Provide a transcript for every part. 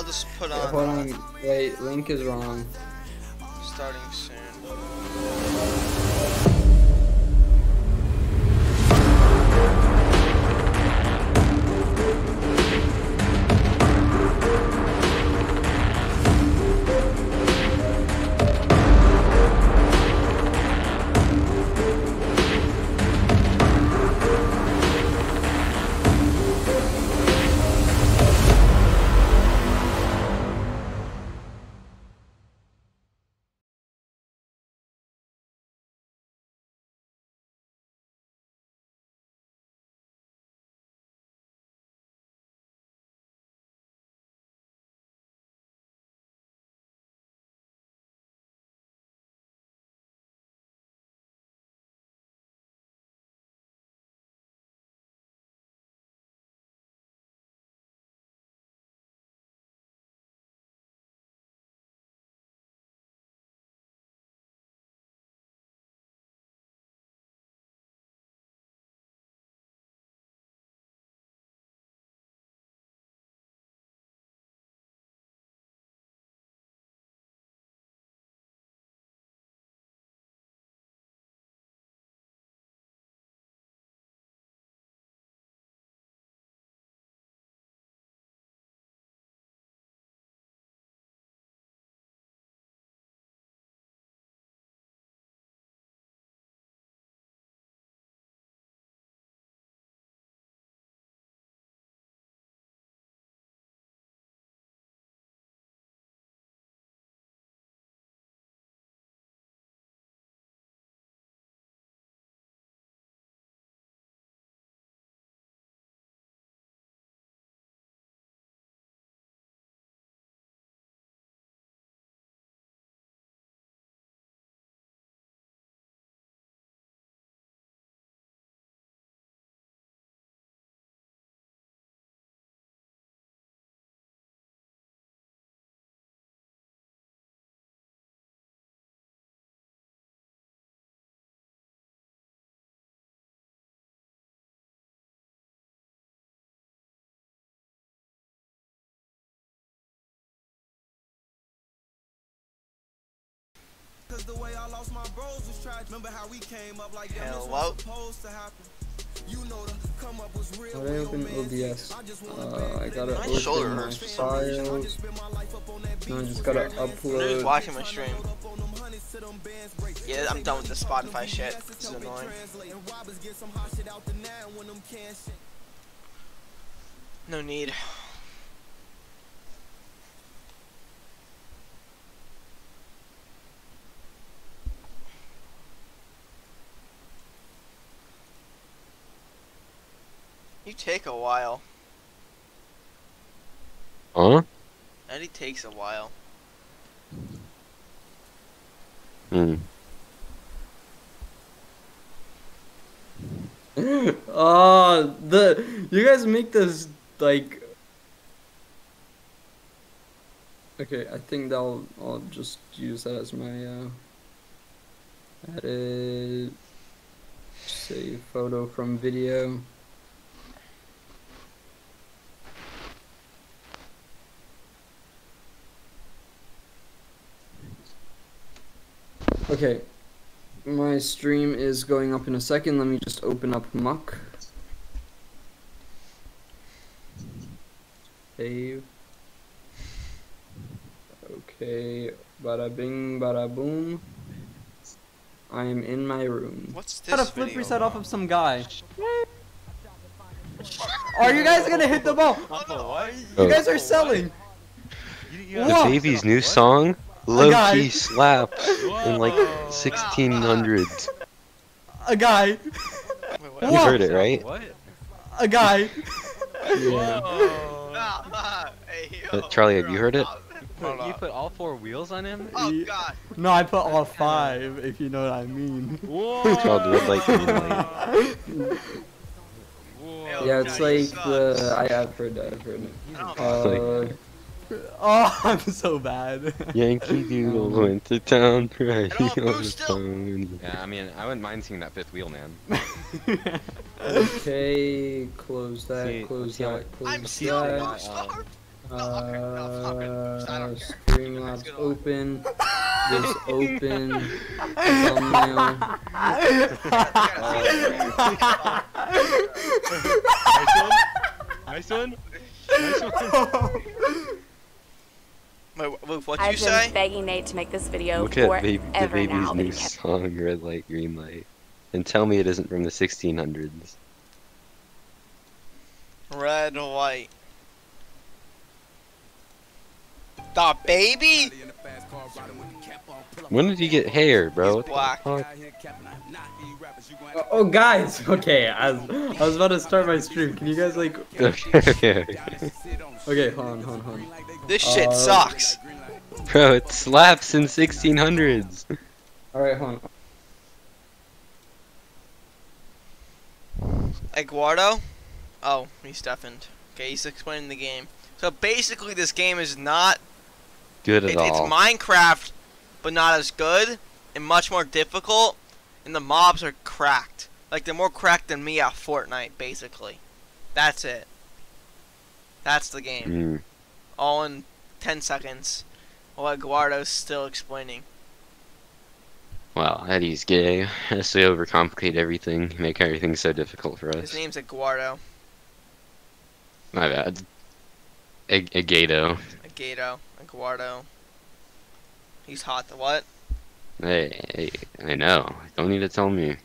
I'll just put Yeah, on. hold on. Uh, wait, link is wrong. Starting soon. Cause the way I lost my bros was tragic. Remember how we came up like that was Hello? supposed to happen. You know the come up was real. How do I open OBS? Uh, I gotta My open shoulder my hurts for some reason. files. No, I just gotta upload. I'm just upload. watching my stream. Yeah, I'm done with the Spotify shit. This is annoying. No need. Take a while. Huh? Eddie takes a while. Hmm. oh, the you guys make this like. Okay, I think that'll I'll just use that as my uh. Edit. Save photo from video. Okay, my stream is going up in a second. Let me just open up Muck. Save. Okay, bada bing, bada boom. I am in my room. What's this Got a flip video? reset off of some guy. Are you guys gonna hit the ball? Oh. You guys are selling. The baby's new song, low guy. key slaps in like 1600s. A guy. Wait, what? You heard it, right? What? A guy. Yeah. Hey, yo. Uh, Charlie, have you heard it? Hold you put all four wheels on him? Oh Ye- god. No, I put all five, if you know what I mean. Whoa! It's called Red Light Green Light. Yo, Yeah, it's like the I have heard that. I've heard it. Uh, Oh, I'm so bad. Yankee Doodle went to town right on the still. phone. Yeah, I mean, I wouldn't mind seeing that fifth wheel, man. okay, close that. See- close see that. Close I'm that. still uh, not starved. Uh, Streamlabs open. This open. Thumbnail. Nice one. Nice one. Wait, wait, what'd I've say? been begging Nate to make this video Look at forever baby, the baby's now, new kept song, Red Light, Green Light. And tell me it isn't from the 1600s. Red, white. The baby? When did you get hair, bro? He's What the black. Fuck? Oh, oh, guys. Okay, I was, I was about to start my stream. Can you guys like? Okay, okay, okay. Okay, hold on, hold on, hold on. This shit Uh, sucks. Bro, it slaps in 1600s. All right, hold on. Eduardo? Oh, he's deafened. Okay, he's explaining the game. So basically, this game is not. Good at It, it's. Minecraft, but not as good and much more difficult. And the mobs are cracked. Like they're more cracked than me at Fortnite, basically. That's it. That's the game. Mm. All in 10 seconds. While Eduardo's still explaining. Well, Eddie's gay. Has to overcomplicate everything, make everything so difficult for us. His name's Eduardo. My bad. A, a gato. Agato. Eduardo. He's hot. The what? Hey, hey, I know. Don't need to tell me.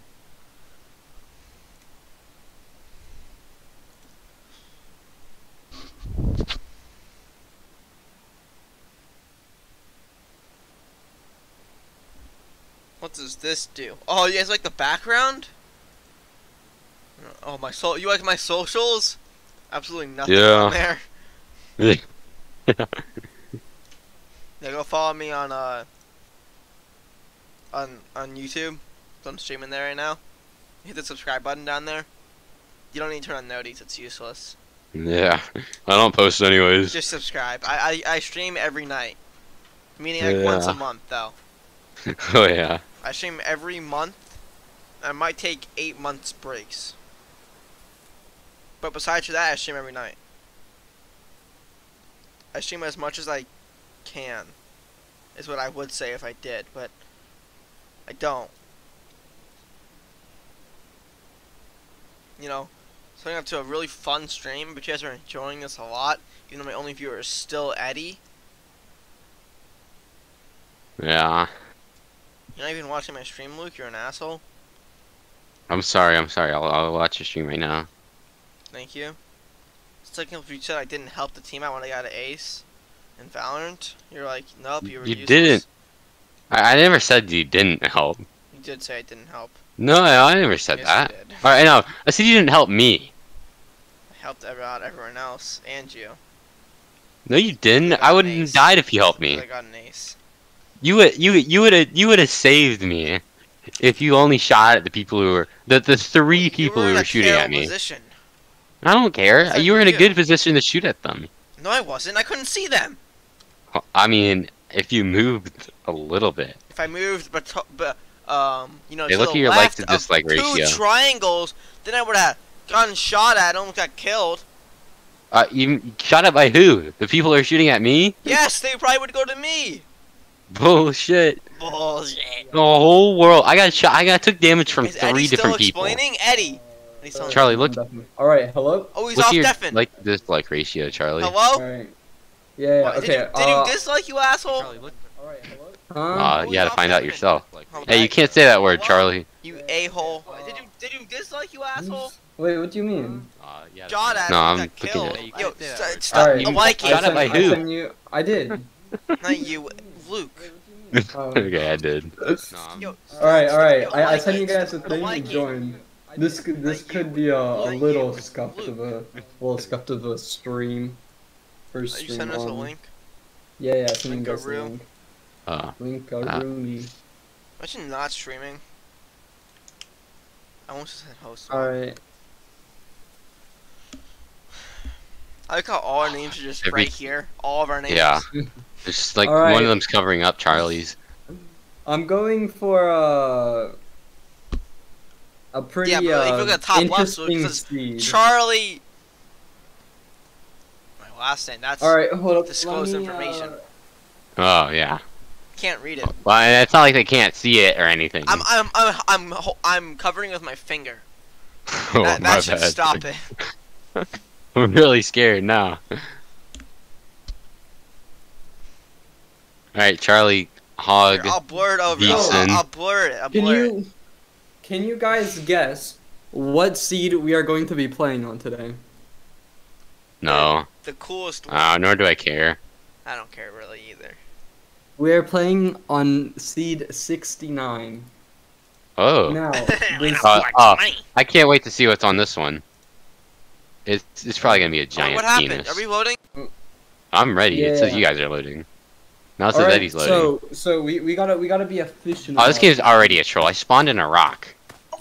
What does this do? Oh, you guys like the background? Oh, my soul. You like my socials? Absolutely nothing Yeah. on there. Yeah. Yeah, go follow me on uh on on YouTube. I'm streaming there right now. Hit the subscribe button down there. You don't need to turn on noties. It's useless. Yeah, I don't post anyways. Just subscribe. I I, I stream every night. Meaning like once a month though. oh yeah. I stream every month. I might take eight months breaks. But besides that, I stream every night. I stream as much as I can. Is what I would say if I did, but I don't. You know, starting up to a really fun stream, but you guys are enjoying this a lot, even though my only viewer is still Eddie. Yeah. You're not even watching my stream, Luke. You're an asshole. I'm sorry, I'm sorry. I'll, I'll watch your stream right now. Thank you. It's like if you said I didn't help the team out when I got an ace in Valorant. You're like, nope, you were You useless. didn't. I, I never said you didn't help. You did say I didn't help. No, I, never said yes, that. did. Alright, no. I said you didn't help me. I helped out everyone else and you. No, you didn't. got I wouldn't have died if you helped me. I got an ace. You would, you, you would have, you would have saved me if you only shot at the people who were the the three people you who were shooting at me. Position. I don't care. You were in a good position to shoot at them. No, I wasn't. I couldn't see them. I mean, if you moved a little bit. If I moved, but, but um, you know, Hey, to look the at your like to dislike two triangles, then I would have gotten shot at, almost got killed. Uh, you shot at by who? The people who are shooting at me? Yes, they probably would go to me. Bullshit. Bullshit. The whole world. I got shot. I got took damage from Is Eddie three still different people. explaining? Eddie. Eddie's telling me. Charlie, look. All right, hello. Oh, he's What's off your deafened. like to dislike ratio, Charlie? All Hello? right. Yeah, yeah What, okay. Did, you, did uh, you dislike you asshole? All right, hello. Uh, you gotta find out yourself. Hold Hey, you can't say that word, Charlie. You a hole. Did you did you dislike you asshole? Wait, what do you mean? Uh, yeah, Shot at No. I'm got looking killed. at it. Yo, I did st- that. stop Alright. liking. Shot I at by who? I you. I did. Not you, Luke. Um, okay, I did. Yo, All right, all right. yo, I, I sent you guys a thing to join. This could this could be a, a little you. scuffed Luke. of a little scuffed of a stream. First Are you stream sending us a link? Yeah, yeah. Sending you guys the Linkaroo. link. Uh, Link Ah. Rooney. Imagine not streaming. I almost said host. All right. I like how all our names are just Every- right here. All of our names. yeah. It's like Alright. one of them's covering up Charlie's. I'm going for a a pretty Yeah, but if uh, look at the top left, so interesting speed. Charlie. Wait, last name. That's All right, hold up. Disclose me, information. uh, Oh yeah. can't read it. Well, it's not like they can't see it or anything. I'm I'm I'm I'm I'm covering with my finger. oh, that my that should bad. stop it. I'm really scared now. Alright, Charlie Hog. Here, I'll blur it over. I'll, I'll, I'll blur it. I'll Can blur it. you can you guys guess what seed we are going to be playing on today? No. The coolest one. Uh, nor do I care. I don't care really either. We are playing on seed 69. Oh. Now, We this- don't Uh, like oh. money. I can't wait to see what's on this one. It's, it's probably gonna be a Oh, giant what happened? penis. Are we loading? I'm ready. It says you guys are loading. Now it says Alright, Eddie's loading. so so we, we gotta we gotta be efficient. oh, this about game's it. already a troll. I spawned in a rock.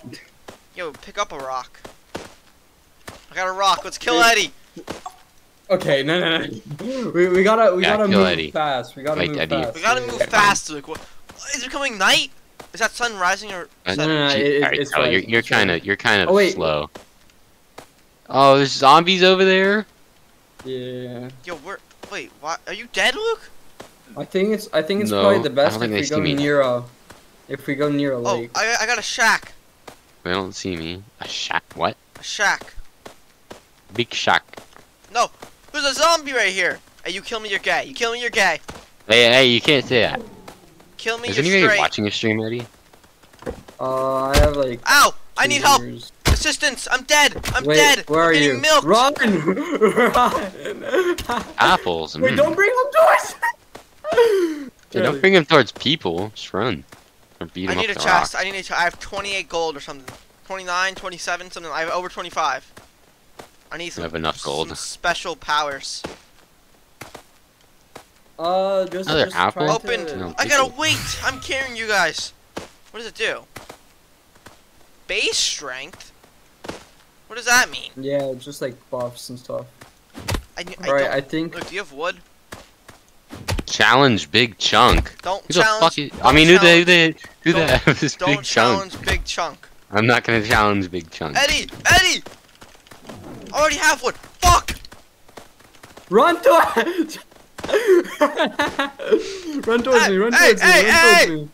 Yo, pick up a rock. I got a rock. Let's kill Eddie. Okay, no, no, no. We, we gotta we Yeah, gotta move Eddie. fast. We gotta Wait, move Eddie. fast. We gotta move yeah. fast. Like, what? Is it becoming night? Is that sun rising or? Uh, No, no, no, it- it- alright, it's Charlie, you're, you're kind of you're kind of Oh, slow. Oh, there's zombies over there. Yeah. Yo, where? Wait, what? Are you dead, Luke? I think it's I think it's No, probably the I best don't think if they we see go me. near a if we go near a Oh, lake. I, I got a shack. They don't see me. A shack? What? A shack. Big shack. No, there's a zombie right here. Hey, you kill me, you're gay. You kill me, you're gay. Hey, hey, you can't say that. Kill me, Is you're anybody straight. watching your stream, Eddie? Uh, I have like. Ow! I need help. years. Assistance! I'm dead. I'm Wait, dead. where I'm are getting you? milked. Run! Run! Apples. Wait, mm. don't bring them to us! Hey, don't bring them towards people. Just run. Or beat I need a up the chest. rock. I need a chest. I have 28 gold or something. 29, 27, something. I have over 25. I need some, have enough gold. some special powers. Uh, just, Another just apple? Open. to- No. I gotta wait. I'm carrying you guys. What does it do? Base strength? What does that mean? Yeah, just like buffs and stuff. I, I Alright, don't. I think. Look, do you have wood? Challenge Big Chunk. Don't Who the challenge. fuck is? I don't mean, who the who challenge- the who the don't- have this Don't Big Chunk? challenge Big Chunk. I'm not gonna challenge Big Chunk. Eddie! Eddie! I already have one. Fuck! Run to it! run towards Hey, me, run hey, towards me, run hey! towards me.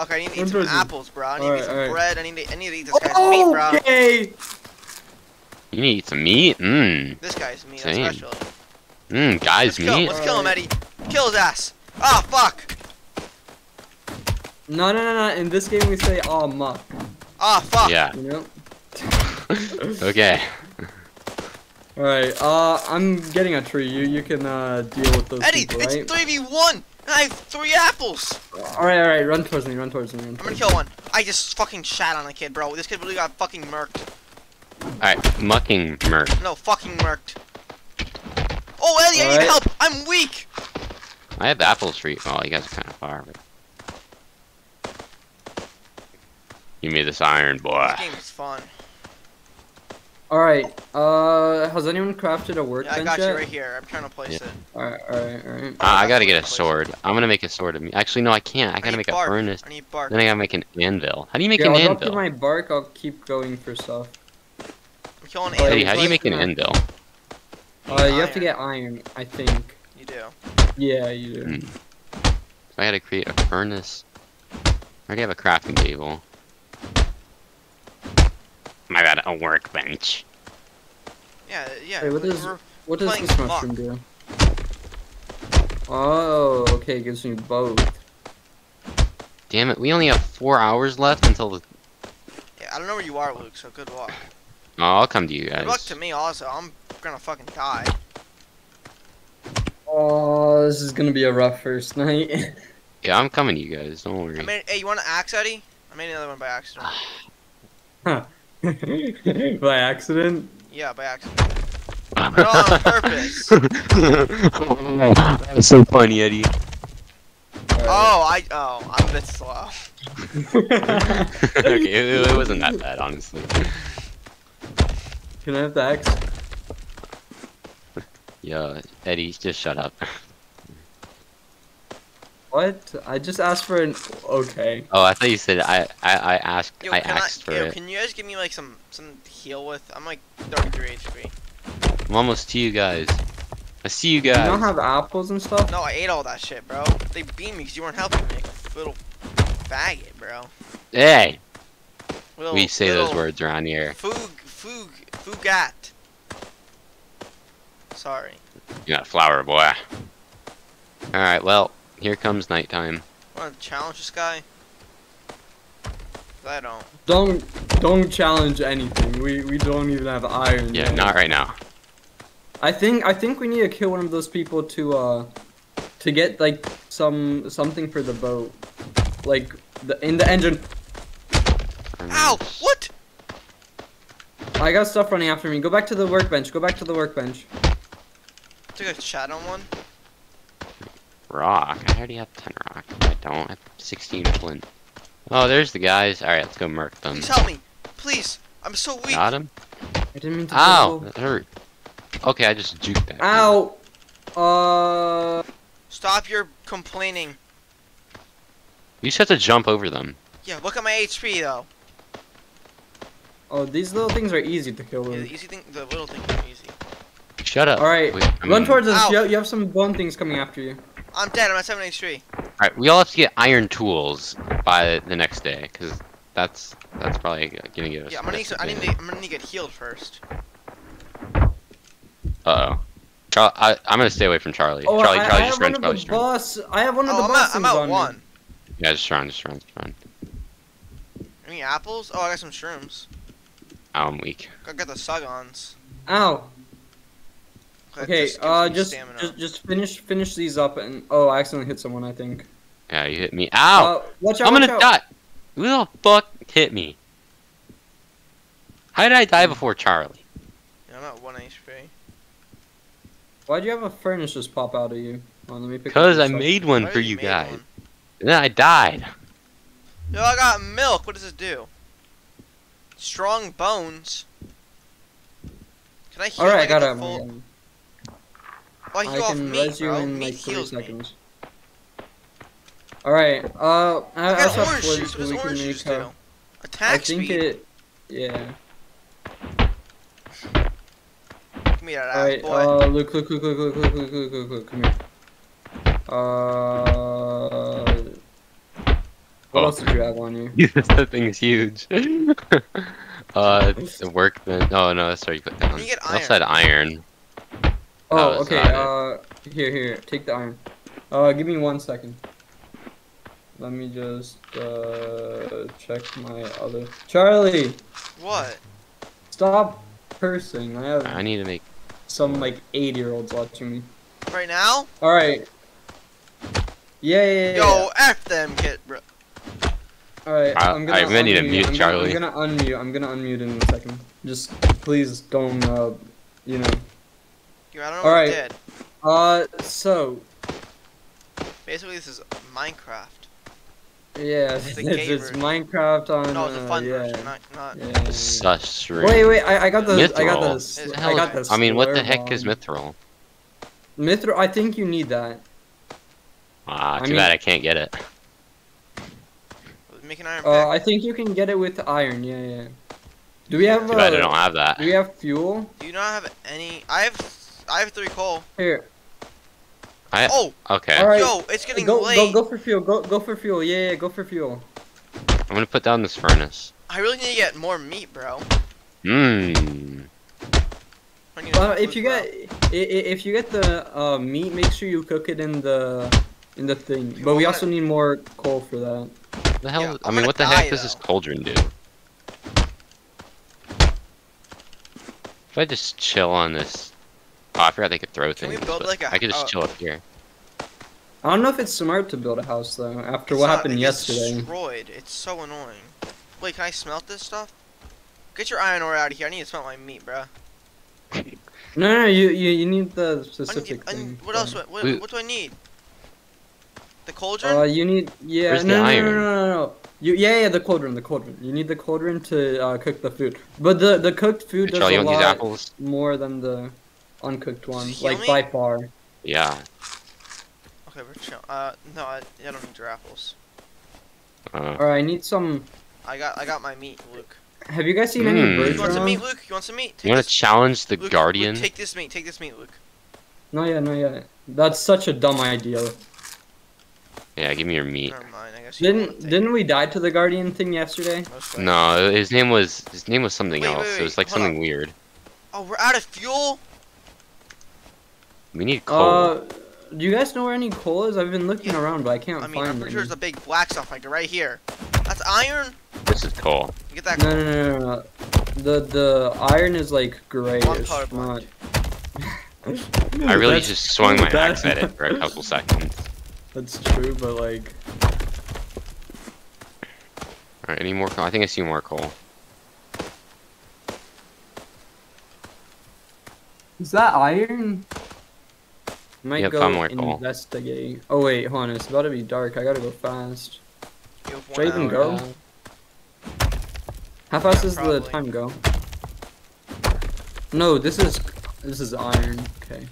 Okay, I need to eat some apples, bro. I need to eat some alright. bread. I need to, I need to eat this guy's meat, bro. Okay! You need some meat? Mmm. This guy's meat, Same. especially. Mmm, guys, Let's kill, him. meat. let's kill him, Eddie. Kill his ass. Ah, fuck. No, no, no, no. In this game, we say, oh, muck. Ah, fuck. Yeah. You know? okay. Alright, uh, I'm getting a tree. You you can, uh, deal with those Eddie, people, it's 3v1. And I have three apples. Alright, alright, run towards me, run towards me, run I'm gonna me. kill one. I just fucking shat on a kid, bro. This kid really got fucking murked. Alright, mucking murk. No, fucking murked. Oh, Eddie, I need Alright. help. I'm weak. I have apples for you. Oh, you guys are kind of far. But... Give me this iron, boy. This game is fun. Alright, uh, has anyone crafted a Yeah, workbench I got yet? you right here. I'm trying to place Yeah. it. Alright, alright, alright. Uh, I gotta get a sword. I'm gonna make a sword of me. Actually, no, I can't. I gotta need make bark. a furnace. I need bark. Then I gotta make an anvil. How do you make Yeah, an I'll drop you anvil? my bark, I'll keep going for stuff. I'm killing Eddie, Eddie, animals. how do you make an end anvil? Uh, you have to get iron, I think. You do. Yeah, you do. Mm. So I gotta create a furnace. I already have a crafting table. I got a workbench. Yeah, yeah. Wait, what we're- is- we're- What does this muck. mushroom do? Oh, okay, it gives me both. Damn it, we only have four hours left until the. Yeah, I don't know where you are, Luke. So good luck. Oh, I'll come to you Good luck to me also. I'm gonna fucking die. Oh, this is gonna be a rough first night. Yeah, I'm coming to you guys. Don't worry. I made. Hey, you want an axe, Eddie? I made another one by accident. By accident? Yeah, by accident. Not on purpose. That's so funny, Eddie. Oh, I. Oh, I'm a bit slow. okay, it, it wasn't that bad, honestly. Can I have the axe? Yo, Eddie, just shut up. What? I just asked for an. Okay. Oh, I thought you said I I, I asked Yo, I asked I, for yo, it. can you guys give me like some some heal with? I'm like 33 HP. I'm almost to you guys. I see you guys. You don't have apples and stuff? No, I ate all that shit, bro. They beat me because you weren't helping me. Like a little faggot, bro. Hey, Little, we say those words around here. Foog, foog, fugat. Sorry. You got a flower, boy. All right, well, here comes nighttime. Want to challenge this guy? I don't. Don't don't challenge anything. We we don't even have iron. Yeah, yet. not right now. I think I think we need to kill one of those people to uh to get like some something for the boat. Like the in the engine. Ow! What? I got stuff running after me. Go back to the workbench. Go back to the workbench. Took a shot on one. Rock. I already have 10 rock. I don't. I have 16 flint. Oh, there's the guys. All right, let's go murk them. Please help me. Please. I'm so weak. Got him. I didn't mean to. Ow, go- that hurt. Okay, I just juked that. Ow. Uh. Stop your complaining. You just have to jump over them. Yeah, look at my HP though. Oh, these little things are easy to kill Yeah, with. the easy thing, the little things are easy. Shut up. All right, Wait, run mean- towards us. You have, you have some bone things coming after you. I'm dead. I'm at 7 HP. All right, we all have to get iron tools by the next day, cause that's that's probably gonna give us. Yeah, I'm gonna need. Some, I need. To, I'm gonna need to get healed first. Uh oh. Char- I, I'm gonna stay away from Charlie. Oh, Charlie, I, Charlie, I just have run. Charlie, the just run. boss. I have one of Oh, the I'm boss at, I'm things at on me. one. Yeah, just run, just run, just run. Any apples? Oh, I got some shrooms. Ow, I'm weak. I got the Sugons. Ow. That Okay, gives uh, just just just finish finish these up and oh, I accidentally hit someone. I think. Yeah, you hit me. Ow! Uh, watch out! I'm watch gonna out. die. Who the fuck hit me? How did I die before Charlie? Yeah, I'm at one HP. Why'd you have a furnace just pop out of you? Oh, let me pick. Because up I this up. made one I for already you guys. one. And then I died. Yo, I got milk. What does it do? Strong bones. Can I heal? All right, I got it. full- I got it. Oh, I I heal off meat, you bro. in meat like 30 heals me. All right. Uh, I, I got orange juice. What does orange juice Uh, do? Attack I think speed. it. Yeah. Give me that All right. boy. Uh, look, look, look, look, look, look, look, look, look, look. Come here. Uh. What Oh. else did you have on you? that thing's huge. uh, the workbench. Oh no, that's already put down. You get I also had iron. Oh, was okay. Uh, here, here. Take the iron. Uh, give me one second. Let me just uh check my other. Charlie, What? stop cursing. I have I need to make. some like eight-year-olds watching me. Right now? All right. Yeah, yeah, yeah. Yo, F them, kid. Bro. All right. I- I'm gonna. I may need to unmute- mute I'm Charlie. Gonna, I'm gonna unmute. I'm gonna unmute in a second. Just please don't. Uh, you know. Yo, I don't know All what. I did. Uh, so Basically, this is Minecraft. yeah, It's it's, it's. Minecraft on. No, it's a uh, fun yeah. version, not not. Yeah. Such stream. Wait, wait, I, I got the, I got Mithril. this, I got hella- this. I mean, what the slur heck is mithril? Mithril? I think you need that. Ah, I too mean- bad I can't get it. Make an iron Uh. I think you can get it with iron. Yeah, yeah. Do we have? Too bad I Uh, don't have that. do we have fuel? Do you not have any? I have. I have three coal. Here. I Oh, okay. All right. yo, it's getting Go, late. go, go for fuel. Go, go for fuel. Yeah, yeah. Go for fuel. I'm gonna put down this furnace. I really need to get more meat, bro. Mmm. I need to cook, if you bro. get, i- i- if you get the uh, meat, make sure you cook it in the, in the thing. Okay, But we I'm also need more coal for that. What the hell? Yeah, I mean, what the die, heck does this cauldron do? If I just chill on this. Oh, I forgot they could throw Can we things. build, like, a- I could just uh, chill up here. I don't know if it's smart to build a house though. After It's what not- happened it gets yesterday. Destroyed. It's so annoying. Wait, can I smelt this stuff? Get your iron ore out of here. I need to smelt my meat, bro. No, no, you, you, you need the I need, specific I thing. need, what else? What, what, what do I need? The cauldron? Uh, you need yeah. Where's the no, no, iron? no, no, no, no. You yeah, yeah, the cauldron, the cauldron. You need the cauldron to uh, cook the food. But the the cooked food Hey, does Charlie, a you want lot apples? more than the uncooked Does one, it like me? by far. Yeah. Okay, we're chill. Uh, no, I, I don't need your apples. Uh, All right, I need some. I got, I got my meat, Luke. Have you guys seen any Mm. birds You want some meat, Luke? You want some meat? Take you want to challenge the Luke, guardian? Luke, take this meat. Take this meat, Luke. No, yeah, no, yeah. That's such a dumb idea. Yeah, give me your meat. Never mind. I guess you don't wanna Didn't didn't we die to the guardian thing yesterday? it. Most likely. No, his name was his name was something Wait, wait, else. it was like something up. weird. Oh, we're out of fuel. We need coal. Uh, do you guys know where any coal is? I've been looking Yeah. around, but I can't I mean, I'm find pretty any. sure there's a big black stuff like right here. That's iron. this is coal. You get that? No, no, no, no, no. The the iron is like grayish, not. colorblind. I really That's- just swung my axe at it for a couple seconds. That's true, but like, Alright, any more coal? I think I see more coal. is that iron? Might Yep, go found more coal. investigate. Oh wait, hold on. It's about to be dark. I gotta go fast. You have Should I even hour. go? How fast Yeah, does the time go? No, this is this is iron. Okay.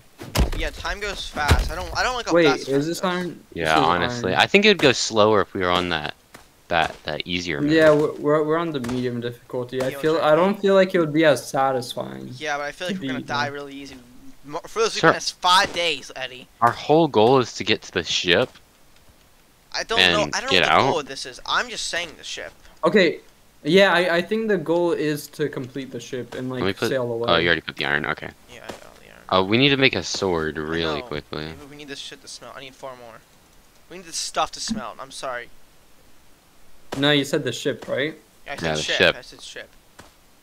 Yeah, time goes fast. I don't. I don't like how Wait, fast is this goes. iron? This Yeah, honestly, iron. I think it would go slower if we were on that that that easier. mode. Yeah, we're, we're we're on the medium difficulty. I feel I don't feel like it would be as satisfying. Yeah, but I feel like we're gonna die really easy. For those Sir. weekend, it's five days, Eddie. Our whole goal is to get to the ship. I don't know. I don't get know what the goal of this is. I'm just saying the ship. Okay. Yeah, I, I think the goal is to complete the ship and like put. sail away. Oh, you already put the iron. Okay. Yeah, I got the iron. Uh, we need to make a sword really quickly. We- We need this shit to smelt. I need four more. We need this stuff to smelt. I'm sorry. No, you said the ship, right? Yeah, I said Yeah, the ship. ship. I said ship.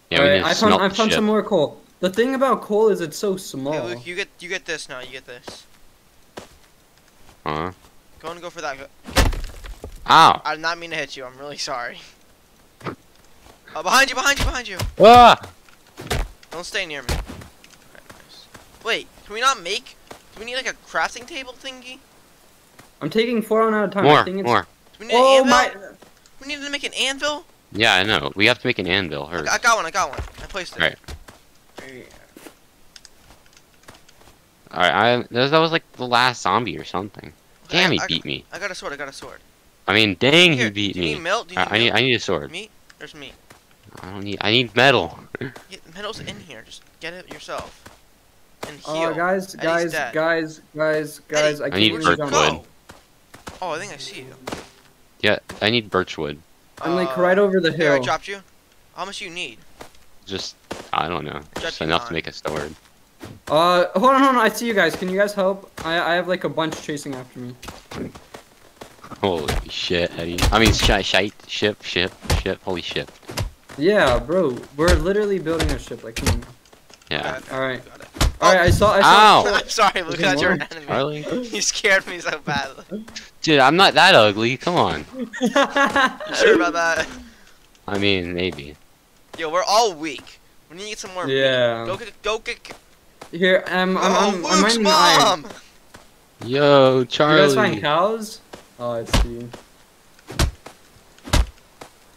Yeah, we Alright, need to I found smelt I found ship. some more coal. The thing about coal is it's so small. Hey, Luke, you get you get this now. You get this. Huh? Go and go for that. Go- Ow! I did not mean to hit you. I'm really sorry. Oh, behind you! Behind you! Behind you! Ah! Don't stay near me. Okay, nice. Wait, can we not make? Do we need like a crafting table thingy? I'm taking four on at a time. I More, think it's... more. Do we need Oh an anvil? my! We need to make an anvil. Yeah, I know. We have to make an anvil. I, Hers. I got one. I got one. I placed it. All right. All right. I that that was like the last zombie or something. Damn, he I, beat me. I got a sword. I got a sword. I mean, dang, Here, he beat do you me. need milk? Do you need I, I need? I need a sword. meat. There's meat. I don't need. I need metal. Yeah, metal's in here. Just get it yourself. And heal. Oh, guys, Eddie's guys, dead. guys, guys, guys! I I can't need believe Where'd I'm- you birch go? wood. Oh, I think I see you. Yeah, I need birchwood. I'm like Uh, right over the Here, I dropped you. How much do you need? Just I don't know. Just you enough to make a sword. Uh, hold on, hold on. I see you guys. Can you guys help? I I have like a bunch chasing after me. Holy shit, Eddie. I mean, shite, shite, ship, ship, ship. Holy shit. Yeah, bro. We're literally building a ship. Like, come on. Yeah. Okay, Alright. All right, I saw. I saw. Ow! I'm sorry, Luke. Doesn't That's your enemy. Charlie. You scared me so badly. Dude, I'm not that ugly. Come on. You sure about that? I mean, maybe. Yo, we're all weak. We need some more. meat. Yeah. Go get. Go get. Here, um, I'm, oh, I'm, I'm Luke's mining iron. mom. Yo, Charlie. You guys find cows? Oh, I see.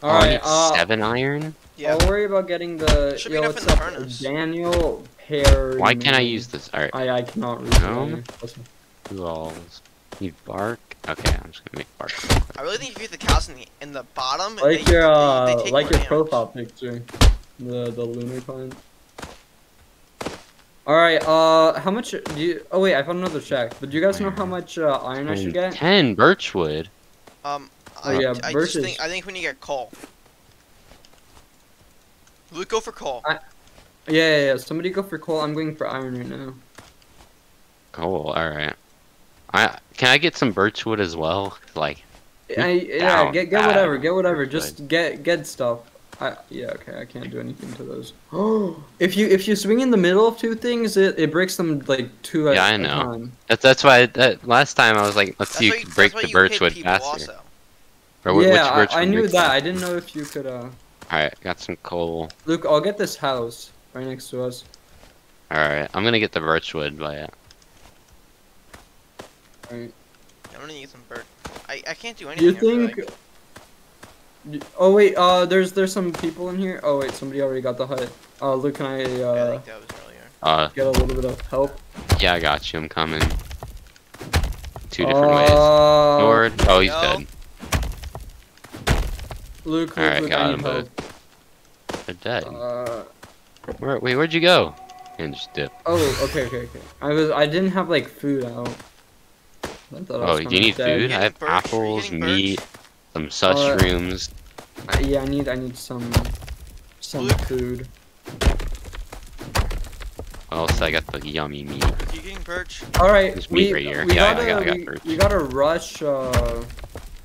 Oh, Alright, need uh, seven iron. Yeah. I'll worry about getting the. Should be yo, enough what's in the up, furnace. Daniel Perry. Why can't I use this? Alright, I I cannot read. No? that. Listen. who else? Need bark? Okay, I'm just gonna make bark. I really think if you get the cows in the in the bottom, Like they, your uh, they take like your damage. profile picture, the the lunar pine. All right. Uh, how much do you? Oh wait, I found another shack. But do you guys know how much uh, iron I should get? Ten birchwood. Um, Oh, I, yeah, I birch just think is- I think we need to get coal. Luke, go for coal. I- Yeah, yeah, yeah. Somebody go for coal. I'm going for iron right now. Cool. All right. I can I get some birchwood as well? Like, I, yeah, down, get get whatever, get whatever. Just get get stuff. I yeah, okay. I can't do anything to those. Oh, if you if you swing in the middle of two things, it, it breaks them like two at Yeah, I a know. time. that's that's why that last time I was like, let's That's see why you, you break the you hit birchwood faster. Also. Or wh- which yeah, I, I knew that. faster. I didn't know if you could. uh All right, got some coal. Luke, I'll get this house right next to us. All right, I'm gonna get the birchwood, but yeah. Alright. I'm gonna need some bird. I, I can't do Do anything. you I feel think? like. Oh wait, uh, there's there's some people in here. Oh wait, somebody already got the hut. Uh, Luke, can I Yeah, I uh think that was earlier. Uh, get a little bit of help? yeah, I got you. I'm coming. Two different ways. uh, Lord, oh, he's Yo. dead. Luke, Luke, All right, Luke, got I him need help. They're dead. Uh, Where, wait, where'd you go? And just dip. Oh, okay, okay, okay. I was, I didn't have like food out. I thought I Oh, was you need dead. food? I have birch. Apples, getting birch? meat, some such Uh, rooms. Yeah, I need, I need some, some Luke? food. Also, I got the yummy meat. You getting birch? All right, There's we, meat right here. we Yeah, gotta, got- I got we, we gotta rush. Uh,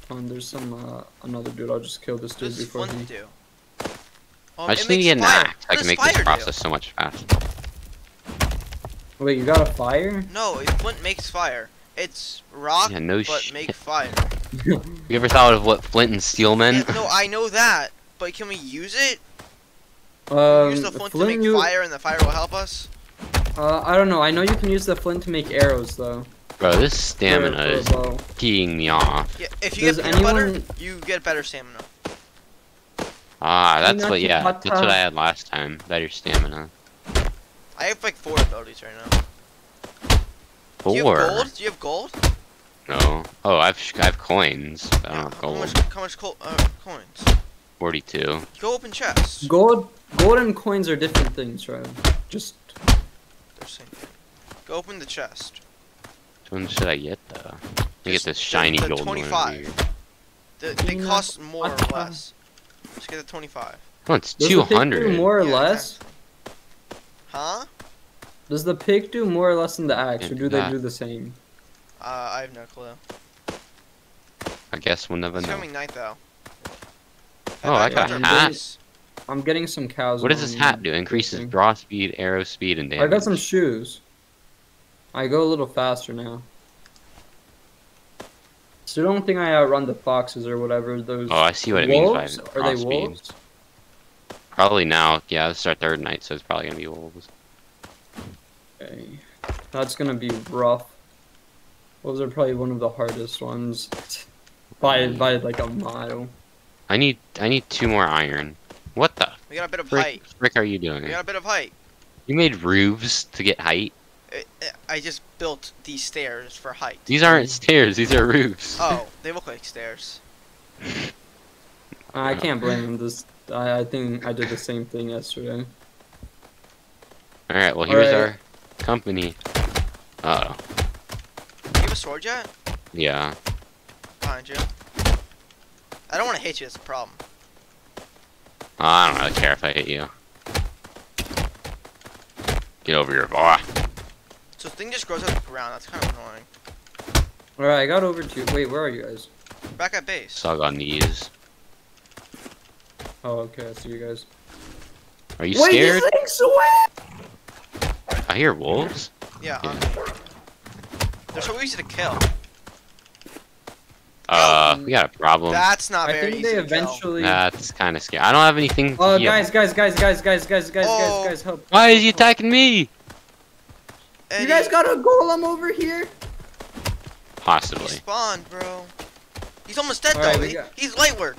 on there's some uh, another dude. I'll just kill this dude does before flint he. do? Um, I just need to makes get an axe. I can make this fire do? process so much faster. Wait, you got a fire? No, flint makes fire. It's rock, Yeah, no but shit. make fire. You ever thought of what flint and steel meant? Yeah, no, I know that, but can we use it? Um, use the flint, to make you, fire, and the fire will help us. Uh, I don't know. I know you can use the flint to make arrows though. Bro, this stamina for a is bow. teeing me off. Yeah, if you Does get peanut butter, you get better stamina. Ah, that's what, yeah, that's what. I had last time. Better stamina. I have like four abilities right now. Do you Four. have gold? Do you have gold? No. Oh, I've I have coins. but I don't Yeah, have how gold. much? How much gold? Uh, coins? Forty-two. Go open chests. Gold, gold and coins are different things, right? Just They're same thing. Go open the chest. Which one should I get though? I get this shiny the gold one. 25. over. The, they cost more or butter. less. Let's get the 25. Oh, it's does two the pig do more or Yeah, less? Huh? Does the pig do more or less than the axe, Can't or do do they do the same? Uh, I have no clue. I guess we'll never It's know. coming night though. Oh, I got a hat. I'm getting some cows. What does this hat do? Increases draw speed, arrow speed, and damage. I got some shoes. I go a little faster now. So don't think I outrun the foxes or whatever. Those Oh, I see what it means wolves? by Are they speed. wolves? Probably now. Yeah, this is our third night, so it's probably gonna be wolves. Okay. That's gonna be rough. Those are probably one of the hardest ones. By mm. by like a mile. I need I need two more iron. What the We got a bit of frick, height. frick are you doing? We got a bit of height. You made roofs to get height. I- I- I just built these stairs for height. These aren't stairs. These are roofs. Oh, they look like stairs. I can't blame him. This I, I think I did the same thing yesterday. All right. Well, here's Alright. our company. Uh oh. Do you have a sword yet? Yeah. Behind you. I don't want to hit you. That's the problem. I don't really care if I hit you. Get over here, boy. So the thing just grows out of the ground. That's kind of annoying. Alright, I got over to wait, where are you guys? Back at base. Sug on these. Oh okay, I see you guys. Are you scared? things away! I hear wolves. Yeah. Yeah. Um, they're so easy to kill. Uh, we got a problem. That's not I very think easy they to kill. eventually That's kind of scary. I don't have anything. Oh yeah. guys, guys, guys, guys, guys, guys, guys, Oh. guys, guys, help. Why is he attacking me? Eddie, You guys got a golem over here? he Possibly. spawned, bro. He's almost dead Alright, though. we He- got- he's light work.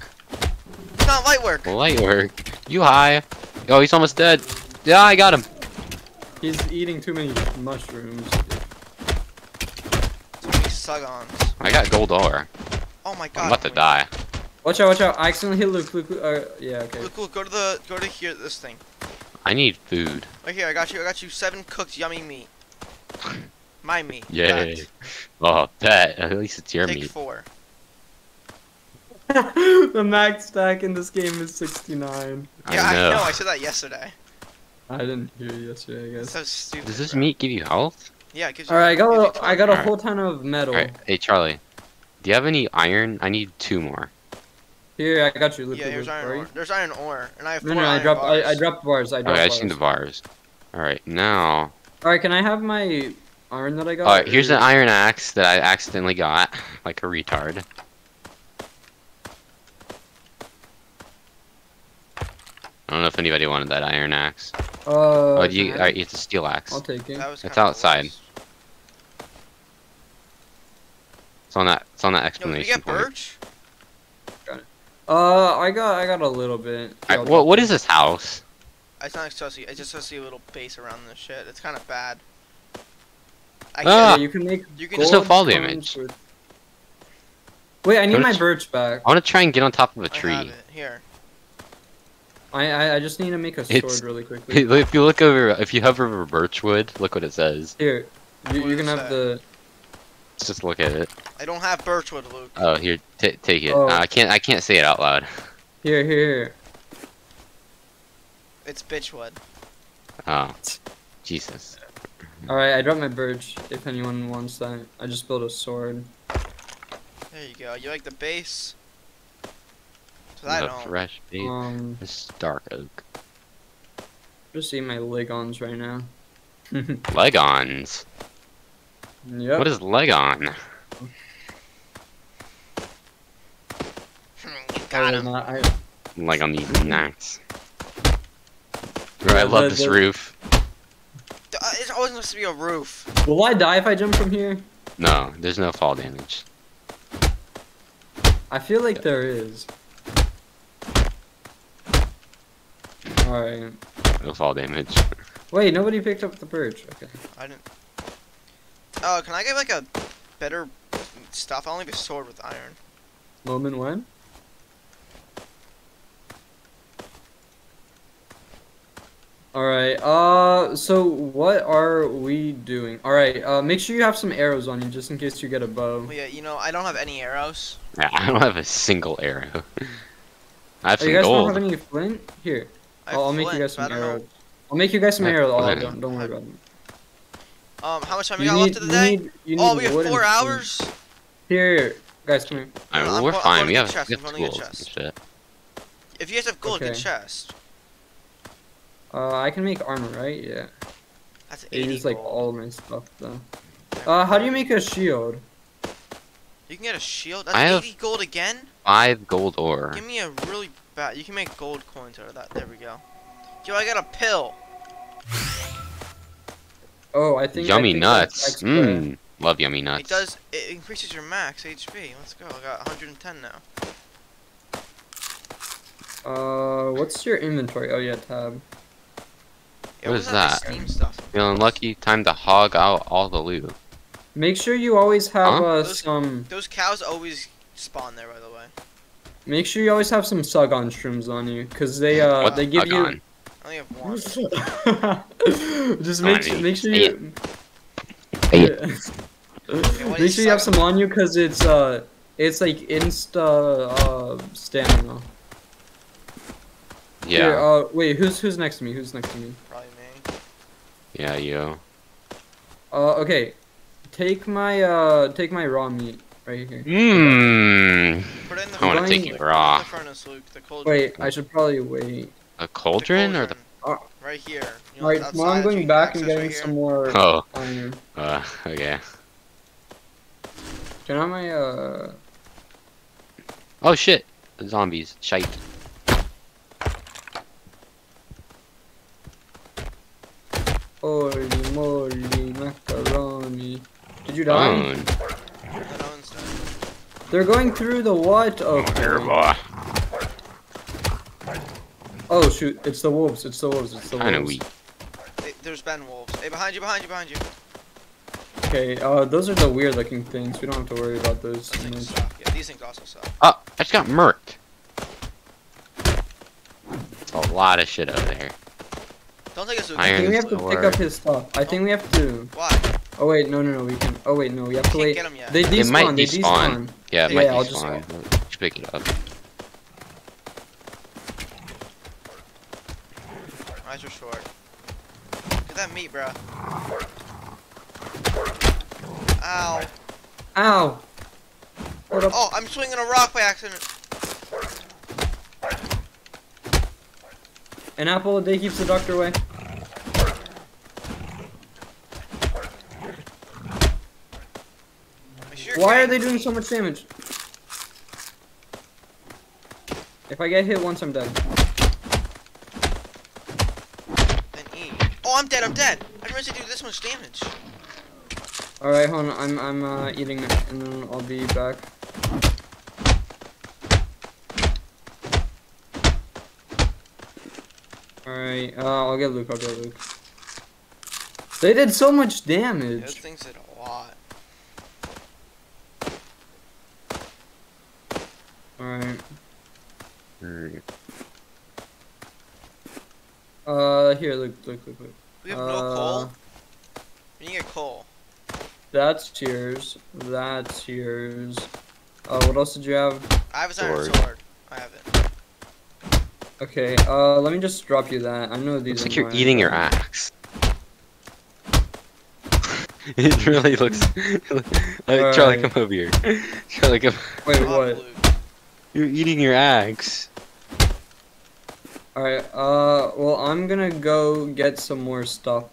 He's not light work. Light work. You high? Oh, he's almost dead. Yeah, I got him. He's eating too many mushrooms. Too many Sugons. I got gold ore. Oh my god. I'm about to die. Watch out, watch out. I accidentally hit Luke, Luke, Luke. Uh, yeah, okay. Look, look, go to the, go to here, this thing. I need food. Right here, I got you, I got you seven cooked yummy meat. My meat. Yay. that. Oh, that. At least it's your Take meat. four. the max stack in this game is 69. Yeah, I know. I said that yesterday. I didn't hear you yesterday, I guess. so stupid. Does this bro. meat give you health? Yeah, it gives you. Alright, I got a, I got a Alright. whole ton of metal. Alright. Hey, Charlie. Do you have any iron? I need two more. Here, I got you, Luke. Yeah, Luke, here's iron ore. There's iron ore, and I have No, four no, I iron dropped, I, I bars. dropped bars. I dropped Okay, I bars. just need the bars. Alright, now. Alright, can I have my iron that I got? Alright, here's an iron axe that I accidentally got. Like a retard. I don't know if anybody wanted that iron axe. Uh, Oh, you, can I- alright, it's a steel axe. I'll take it. That was It's outside. worse. It's on that. It's on that Yo, did explanation you get point. birch? Got it. Uh, I got, I got a little bit. Yeah, I'll Alright, what drop what it. is this house? It's not supposed to. It's just supposed to be a little base around this shit. It's kind of bad. I Ah! Yeah, can't. you can make. You can There's just. no fall damage. with- Wait, I need my birch back. I want to try and get on top of a I have tree. it. Here. I, I I just need to make a sword It's- really quickly. If you look over, if you hover over birchwood, look what it says. Here, you, What you does can have say? the. Let's just look at it. I don't have birchwood, Luke. Oh, here, t take it. Oh. Uh, I can't, I can't say it out loud. Here, here, here. It's bitchwood. Oh, Jesus. All right, I dropped my birch. If anyone wants that, I just built a sword. There you go. You like the base? So I the don't. fresh bait. Um, This is dark oak. just see my legons right now. Legons. yep. What is Legon? Hmm, got him. no, I, Like on these nuts. Bro, I love the- this the- roof. Uh, It's always supposed to be a roof. will I die if I jump from here? No, there's no fall damage. I feel like there is. Alright. No fall damage. Wait, nobody picked up the birch. Okay. I didn't. Oh, can I get like a better stuff? I only have a sword with iron. Moment when? Alright, uh, so what are we doing? Alright, uh, make sure you have some arrows on you just in case you get a bow. Well, yeah, you know, I don't have any arrows. I don't have a single arrow. I have Oh, some you guys gold. don't have any flint? Here, I have I'll, I'll make you guys some don't know- arrows. I'll make you guys some I arrows. Oh, don't, don't worry about them. Um, how much time we You got need, left of the you day? need, you oh, we have four flint. hours. Here, guys, come here. Alright, well, we're I'm fine. going We have, get chest, we have going tools and shit. If you guys have gold, get chest. Uh, I can make armor, right? Yeah. That's I 80 use like all my stuff though. Uh, how do you make a shield? You can get a shield. That's I have- 80 gold again. Five gold ore. Give me a really bad. You can make gold coins out of that. There we go. Yo, I got a pill. Oh, I think. I Yummy think nuts. Mmm. Love yummy nuts. It does. It increases your max HP. Let's go. I got 110 now. Uh, what's your inventory? Oh yeah, tab. Yeah, What we is don't have the that? Steam stuff. Feeling lucky? Time to hog out all the loot. Make sure you always have Huh? uh, Those- some. Those cows always spawn there, by the way. Make sure you always have some sugon shrooms on you, cause they uh what they give fuck you. on? I only have one. Just make sure, make sure you. Say make sure you have some on you, cause it's uh it's like insta uh stamina. Yeah. Here, uh, wait, who's who's next to me? Who's next to me? Probably me. Yeah, you. Uh, okay. Take my uh, take my raw meat right here. Mmm. Put it in the. I wanna take it raw. the furnace, Luke. The. Wait, I should probably wait. A The cauldron or the? cauldron. Right here. You know, Alright, outside well, I'm going back and getting right some more Oh. iron. Uh. Okay. Can I have my uh? Oh shit. Zombies. Shite. Holy moly, macaroni. Did you die? Bone. That owns that. They're going through the what? Oh, here, Okay. Oh shoot! It's the wolves. It's the wolves. It's the Kinda wolves. weak. Hey, there's been wolves. Hey, behind you, behind you, behind you. Okay. Uh, those are the weird looking things. We don't have to worry about those. Those too things much. suck. Yeah, these things also suck. Oh, I just got murked. A lot of shit over there. Don't take us to I think we have to pick up his stuff. I think we have to. Why? Oh wait, no, no, no. We can. Oh wait, no. We have to Can't wait. get 'em yet. They It might despawn. They despawn. despawn. Yeah, it Yeah, might I'll just- pick it up. Eyes are short. Get that meat, bro. Ow. Ow! What? Oh, I'm swinging a rock by accident. An apple a day keeps the doctor away. I sure Why are they doing so much damage? If I get hit once, I'm dead. E. Oh, I'm dead. I'm dead. I didn't realize they do this much damage. All right, hold on. I'm I'm uh, eating it, and then I'll be back. All right. Uh, I'll get Luke. I'll get Luke. They did so much Those damage. things did a lot. All right. Mm. Uh, here, look, look, look, look. We have no Uh, coal. We need a coal. That's yours. That's yours. Uh, what else did you have? I have a iron Sword. sword. I have it. Okay, uh, let me just drop you that. I know these Looks are like you're mine. eating your axe. it really looks. like, Charlie, Alright. come over here. Charlie, come. Wait, what? Blue. You're eating your axe. Alright, uh, well, I'm gonna go get some more stuff.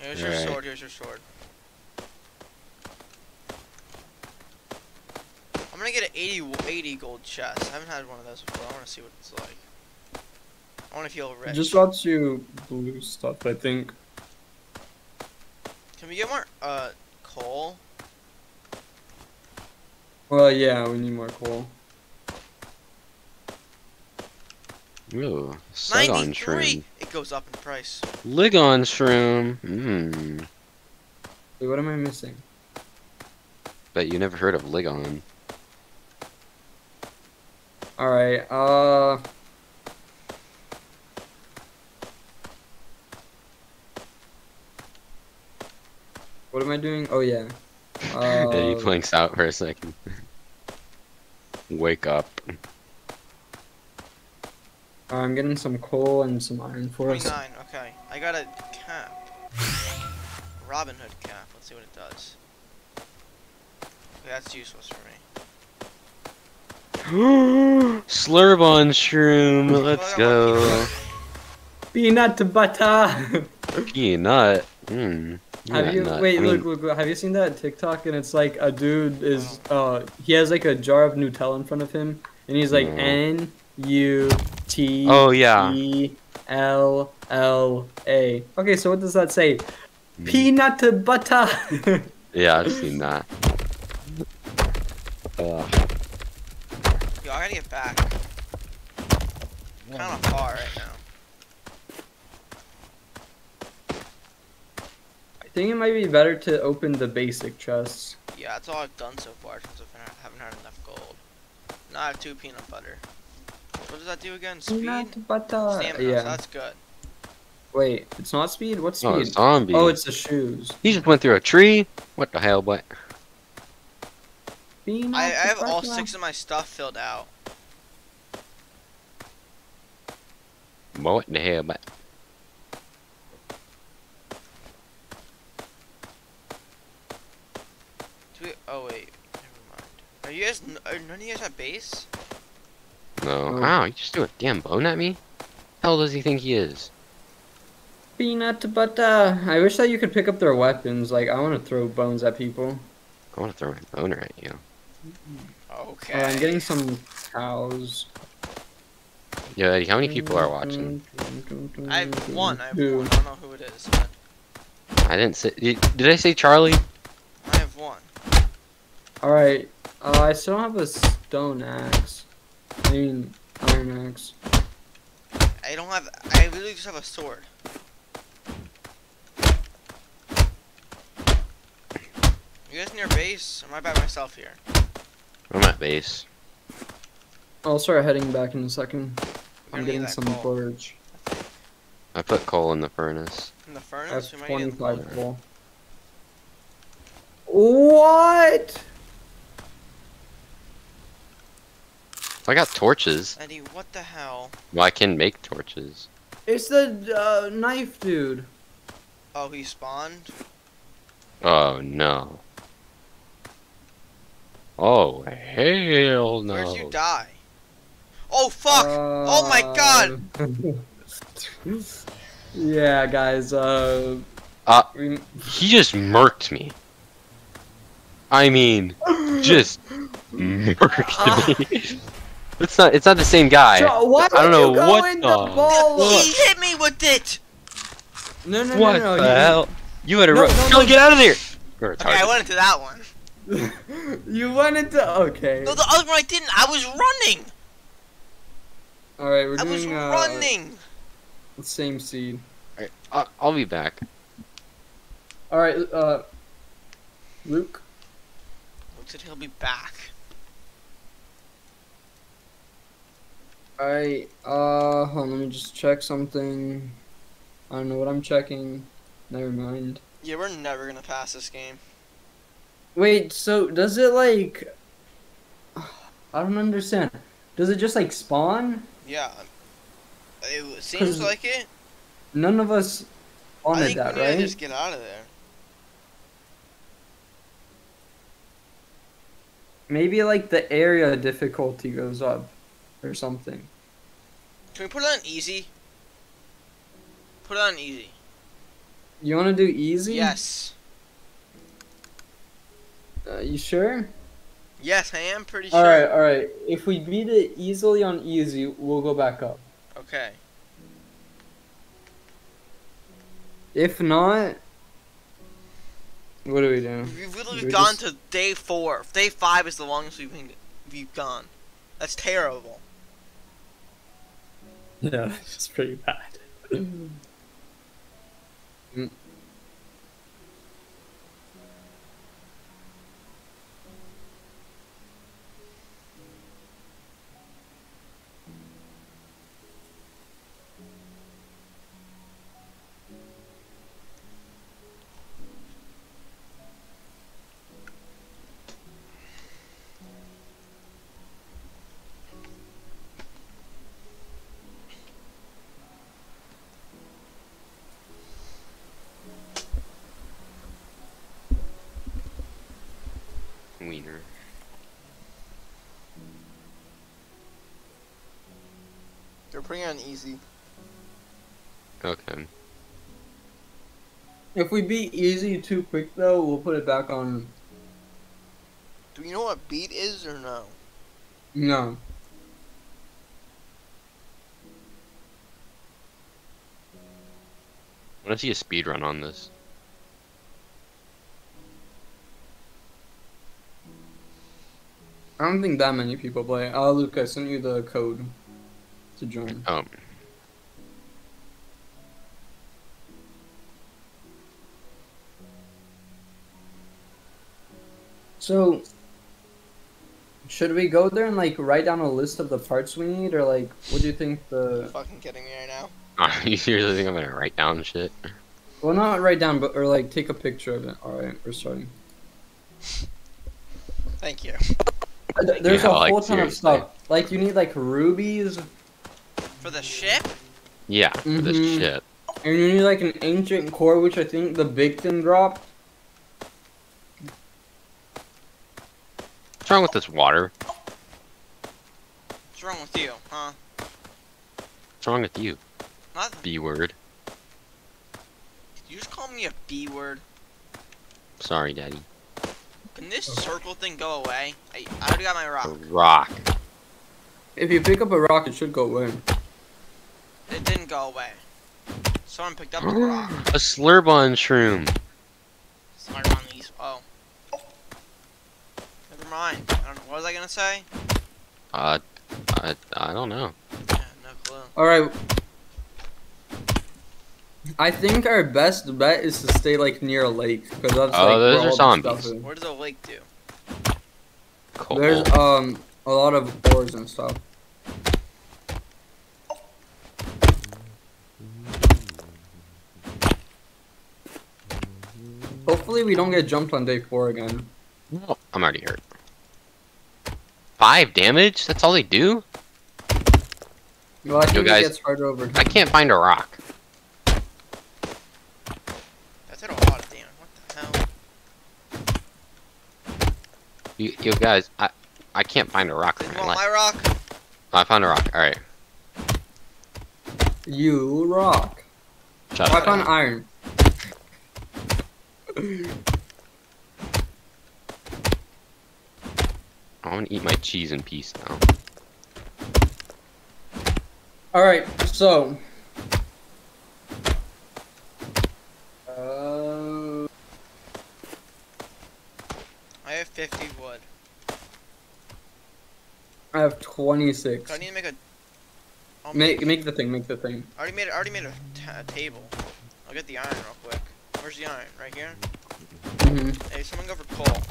Here's your Alright. sword. Here's your sword. I'm gonna get an 80, 80 gold chest. I haven't had one of those before. I want to see what it's like. I want to feel It rich. just drops you blue stuff, I think. Can we get more uh coal? Well, yeah, we need more coal. Ooh, Sligon 93. shroom. It goes up in price. Ligon shroom. Mmm. Wait, what am I missing? Bet you never heard of Ligon. Alright, uh... What am I doing? Oh, yeah. Uh, yeah, he blinks out for a second. Wake up. I'm getting some coal and some iron for us. Okay. I got a cap. Robin Hood cap. Let's see what it does. Okay, that's useless for me. Slurbon shroom. Let's go. Peanut butter! Peanut. Mmm. have you, wait, look, look, look, have you seen that TikTok? And it's like a dude is, uh, he has like a jar of Nutella in front of him, and he's like No. N U T Oh yeah. E L L A. Okay, so what does that say? Hmm. Peanut butter. Yeah, I've seen that. Ugh. Yo, I gotta get back. Kind of far right now. I think it might be better to open the basic chests. Yeah, that's all I've done so far since I haven't had enough gold. Now I have two peanut butter. What does that do again? Speed? Peanut butter. Stamina, so yeah. that's good. Wait, it's not speed. What's speed? Oh, speed? zombie. Oh, it's the shoes. He just went through a tree. What the hell, but Peanut I, I have all six of my stuff filled out. what the hell, but we, oh wait, never mind. Are you guys? Are none of you guys at base? no. Oh. Wow, you just threw a damn bone at me. Hell does he think he is? Peanut butter. I wish that you could pick up their weapons. Like, I want to throw bones at people. I want to throw my boner at you. Okay. Uh, I'm getting some cows. Yeah, how many people are watching? I have one. I have Two. one. I don't know who it is. But I didn't say. Did, did I say Charlie? I have one. Alright, uh, I still have a stone axe. I mean, iron axe. I don't have. I really just have a sword. You guys near base? Or am I by myself here? I'm at base. I'll start heading back in a second. We're I'm getting some coal. birch. I put coal in the furnace. In the furnace? I furnace? have We might need 25 longer. coal. What? I got torches. Eddie, what the hell? Well, I can make torches. It's the uh, knife dude. Oh, he spawned? Oh no. Oh hell no. Where'd you die? Oh, fuck! oh my god! god. yeah, guys. Uh. Uh, He just murked me. I mean, just murked me. It's not. It's not the same guy. So, why I don't know you go what in the the ball? He hit me with it! No, no, what no, no. the you- hell? You had to No, run. no, Charlie, no. get out of there. Okay, I went into that one. you went into okay. No, the other one I didn't. I was running! All right, we're I was doing uh, running! the same seed. Alright, I'll, I'll be back. All right, uh, Luke. Looks like he'll be back. Alright, uh, hold on, let me just check something. I don't know what I'm checking. Never mind. Yeah, we're never gonna pass this game. Wait, so does it like. I don't understand. Does it just like spawn? Yeah. It seems like it. None of us I wanted think that, we right? just get out of there. Maybe like the area difficulty goes up or something. Can we put it on easy? Put it on easy. You want to do easy? Yes. Uh, you sure? Yes, I am pretty sure. All right, all right. If we beat it easily on easy, we'll go back up. Okay. If not, what do we do? We've literally gone just- to day four. Day five is the longest we've been, we've gone. That's terrible. Yeah, it's pretty bad. Mm. They're on easy. Okay. If we beat easy too quick though, we'll put it back on. Do you know what beat is or no? No. I want to see a speed run on this. I don't think that many people play. Uh, Luke, I sent you the code to join. Oh, So, should we go there and like write down a list of the parts we need, or like, what do you think You're the? fucking kidding me right now. are you seriously think I'm gonna write down shit? Well, not write down, but or like take a picture of it. All right, we're starting. Thank you. There's Yeah, a like, whole ton of stuff. Like you need like rubies, For the ship? Yeah, for this Mhm. shit. and you need like an ancient core, which I think the big thing dropped. What's wrong with this water? What's wrong with you, huh? What's wrong with you? Nothing. B word. Did you just call me a B word? Sorry, daddy. Can this circle thing go away? I, I already got my A rock. rock. If you pick up a rock, it should go away. It didn't go away. Someone picked up the rock. a Slurbon shroom. Smart on these. Oh. Never mind. I don't know. What was I gonna say? Uh, I, I don't know. Yeah, no clue. All right. I think our best bet is to stay like near a lake because that's Oh, like those where are all the zombies. stuff is. What does a lake do? Coal. There's um a lot of ores and stuff. Hopefully we don't get jumped on day four again. Oh, I'm already hurt. Five damage? That's all they do? Well, I think guys- it gets harder over I can't find a rock. That did a lot of damage. What the hell? You, you guys, I, I can't find a rock Did in you my want life. my rock? I found a rock. All right, You rock. shut Oh, I up. found iron. I want to eat my cheese in peace now. All right, so. Uh, I have 50 wood. I have 26. So I need to make a. I'll Make make the thing. Make the thing. I already made. I already made a, a table. I'll get the iron real quick. Where's the iron? Right here. hmm Hey, someone go for coal.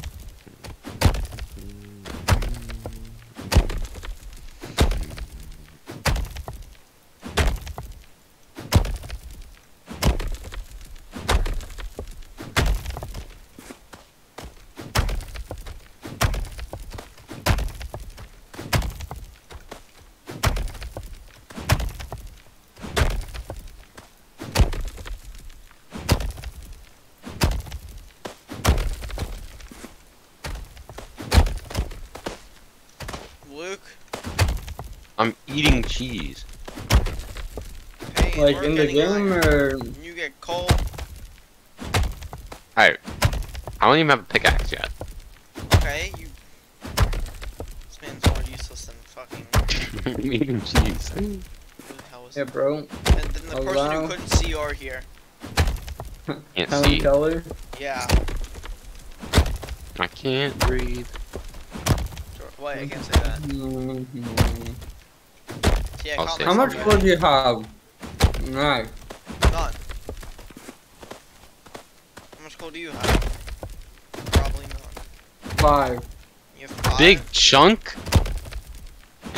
Luke. I'm eating cheese. Hey, Like in the game iron. or You get coal. Alright. I don't even have a pickaxe yet. Okay, you. This man's more useless than fucking. I'm eating cheese. Who the hell was yeah, bro. And then the oh, person Allow- who couldn't see or hear. Can't Helen see. Keller. Yeah. I can't breathe. Sure. Wait, I can't say that. Mm-hmm. Yeah, I'll call say How much that. wood do you have? Nice. None. How much coal do you have? Probably none. Five. You have five? Big chunk?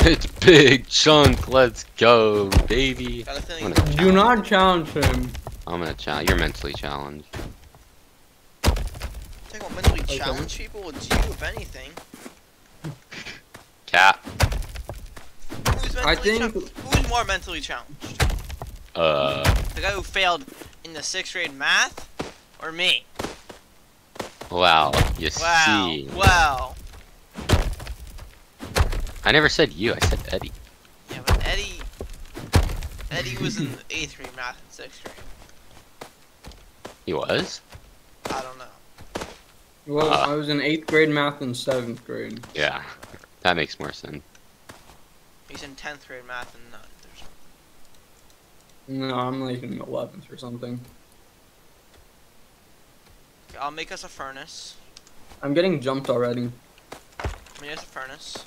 It's big chunk. Let's go, baby. Got a feeling Wanna it's Do not challenge. challenge him. I'm gonna challenge. You're mentally challenged. Think what mentally Okay. challenge people would you, if anything. Cat. Who's mentally I think- challenged? Who's more mentally challenged? Uh. The guy who failed in the sixth grade math, or me? Wow. You Wow. see. Wow. I never said you. I said Eddie. Yeah, but Eddie. Eddie was in eighth grade math and sixth grade. He was. I don't know. Well, Uh. I was in eighth grade math and seventh grade. Yeah. That makes more sense. He's in tenth grade math and something. No, I'm like in eleventh or something. I'll make us a furnace. I'm getting jumped already. Make us a furnace.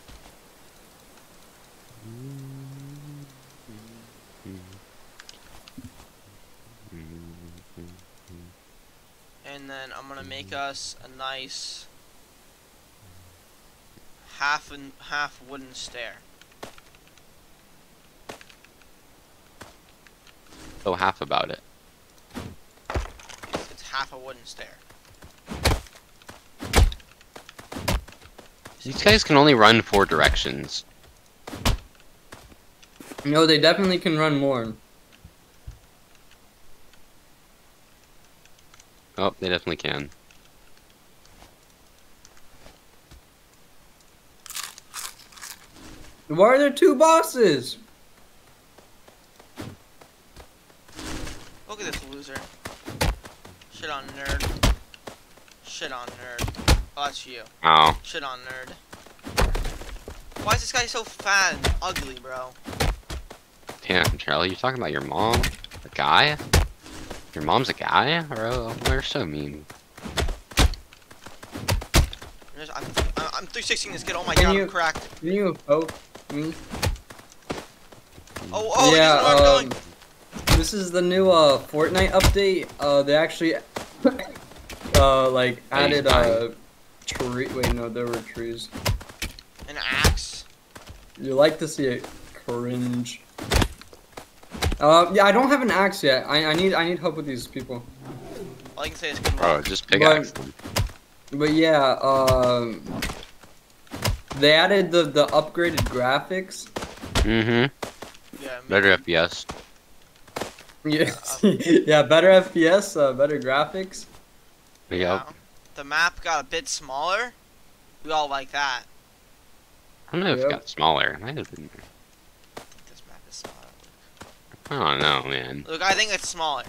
And then I'm gonna make us a nice half and half wooden stair. So half about it. It's, it's half a wooden stair. These guys can only run four directions. No, they definitely can run more. Oh, they definitely can. Why are there two bosses? Look at this loser. Shit on nerd. Shit on nerd. Oh, that's you. Oh. Shit on nerd. Why is this guy so fat and ugly, bro? Damn, Charlie, you talking about your mom? A guy? Your mom's a guy? Bro, you're so mean. I'm, I'm, I'm 316 this kid. Oh my Can god, you- I'm cracked. Can you help me? Oh, oh, he yeah, doesn't know where I'm um, going. This is the new uh Fortnite update. Uh, they actually uh like Oh, added a tree. Wait, no, there were trees. An axe. You like to see it cringe. Uh, yeah, I don't have an axe yet. I, I need I need help with these people. All I can say is good Bro, luck. just pickaxe them. But yeah, um, they added the the upgraded graphics. Mm-hmm. Yeah, me- Better FPS. Yes, yeah, better FPS, uh, better graphics. Yep. yeah. The map got a bit smaller. We all like that. I don't know if Yep. it got smaller. It might have been. This map is smaller. I don't know, man. Look, I think it's smaller.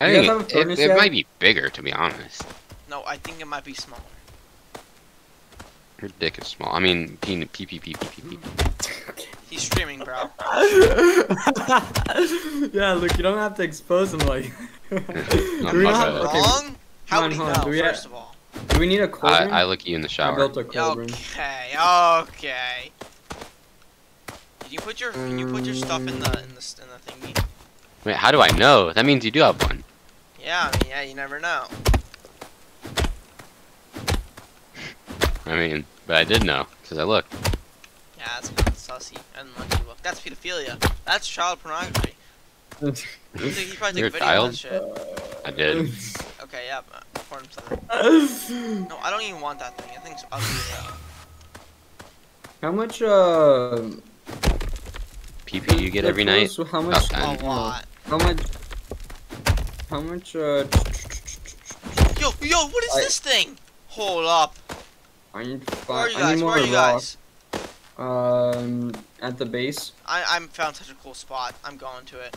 I You think it, it, it might be bigger, to be honest. No, I think it might be smaller. Your dick is small. I mean, pee, pee, pee, pee, pee, pee, pee. He's streaming, bro. yeah, look, you don't have to expose them like. Do we not- bad. okay, Wrong? How Hold would he know. Do we have- first of all? Do we need a I, cauldron? I look at you in the I shower. built a cauldron. Okay, okay. Did you put your can you put your stuff in the in the in the thingy? Wait, how do I know? That means you do have one. Yeah, I mean, yeah, you never know. I mean, but I did know because I looked. Yeah, that's kind of sussy. And lucky look. That's pedophilia. That's child pornography. You think he probably You're took a a video of child? that shit. I did. Okay, yeah, porn center. No, I don't even want that thing. That thing's ugly as hell. How much uh? PP you get every night. So how much? A lot. How much? How much uh? Yo, yo, what is I- this thing? Hold up. I need to Where are you guys? Where are you rock. guys? Um, at the base. I I found such a cool spot. I'm going to it.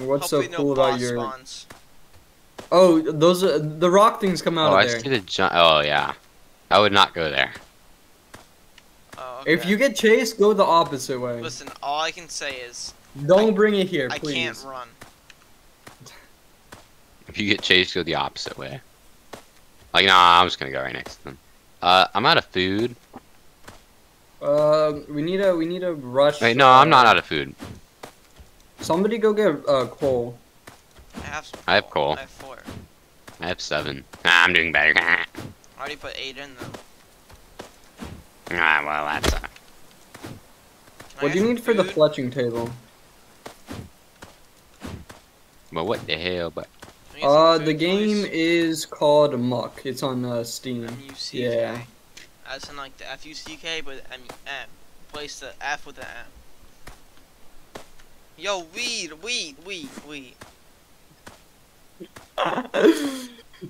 What's Hopefully so cool no about your? spawns. Oh, those are the rock things come out Oh, I of see there. the jump. Oh yeah, I would not go there. Oh, If you get chased, go the opposite way. listen, all I can say is Don't bring it here, please. I can't run. If you get chased, go the opposite way. Like, nah, I'm just gonna go right next to them. Uh, I'm out of food. Uh, we need a we need a rush. Wait, no, I'm not uh, out of food. Somebody go get uh coal. I have some. I have coal. I have four. I have seven. Nah, I'm doing better. I already put eight in them. ah, well, that's uh, What do you have need for the fletching table? But what the hell? But Can I get some Uh, the game please? is called Muck. It's on uh, Steam. M-U-C-K. Yeah. As in like the F-U-C-K, but M-M. Place the F with the M. Yo, weed, weed, weed, weed.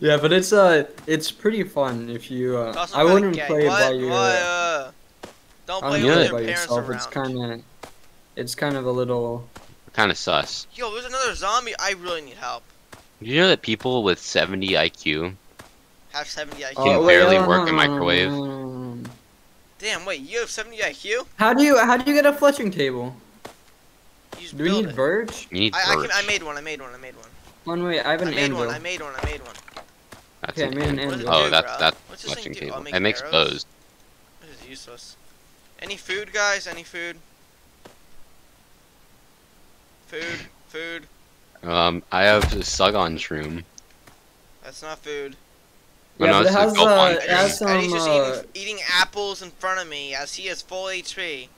yeah, but it's uh, it's pretty fun if you. Uh, also I wouldn't gay. play it by your. What? Uh, don't play don't with your it by parents yourself. around. It's kind of, it's kind of a little. kind of sus. Yo, there's another zombie. I really need help. Do you know that people with 70 IQ Have 70 IQ. Can Oh, barely wait, work a microwave. Damn, wait, you have 70 IQ? How do you how do you get a fletching table? You Do we need it. birch? you need I, I, can, I made one. I made one. I made one. One wait, I have an I made anvil. one. I made one. I made one. That's Okay, I made an anvil. What does it anvil. Oh, do, that's bro? that's What's this thing watching do? table. Make It makes arrows? bows. This is useless. Any food, guys? Any food? Food. Food. Um, I have a Sugon shroom. That's not food. Yeah, no, but it has, Gulp uh, it shroom. has and he's some, just uh, eating, eating apples in front of me as he has full HP.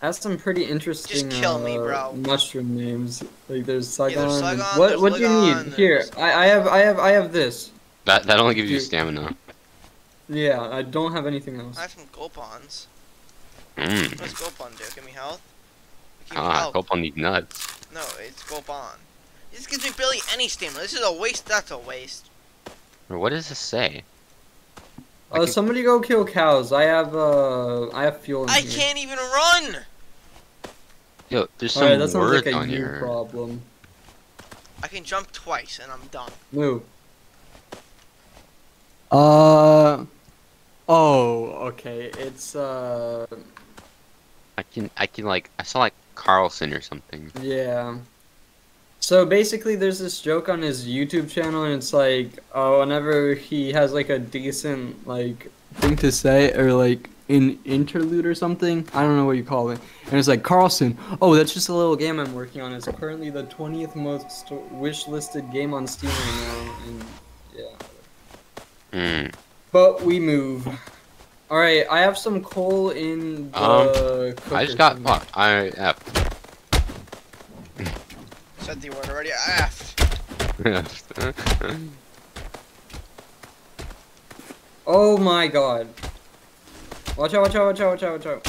Has some pretty interesting kill me, uh, bro. mushroom names. Like there's Saigon. there's and- Saigon, what there's what do you need? Here, I, I have I have I have this. That that only gives you stamina. Yeah, I don't have anything else. I have some Gulpons. Mmm. What does Gulpon do? Give me health? Give me Ah, health. Gulp on these nuts. No, it's Gulpon. This gives me barely any stamina. This is a waste. That's a waste. Or what does this say? I Uh, can- somebody go kill cows. I have uh I have fuel in I here. can't even run! Yo, there's some Alright, that sounds like a on you here. problem. I can jump twice and I'm done. Move. Uh. Oh, okay. It's uh. I can I can like I saw like Karlson or something. Yeah. So basically, there's this joke on his YouTube channel, and it's like, uh, whenever he has like a decent like thing to say, or like an interlude or something, I don't know what you call it, and it's like Karlson. Oh, that's just a little game I'm working on. It's currently the 20th most wish listed game on Steam right now, and yeah. Hmm. But we move. All right, I have some coal in the. Um, I just got thing. I F. Said the word already. Ah, Oh my god. Watch out, watch out, watch out, watch out, watch out.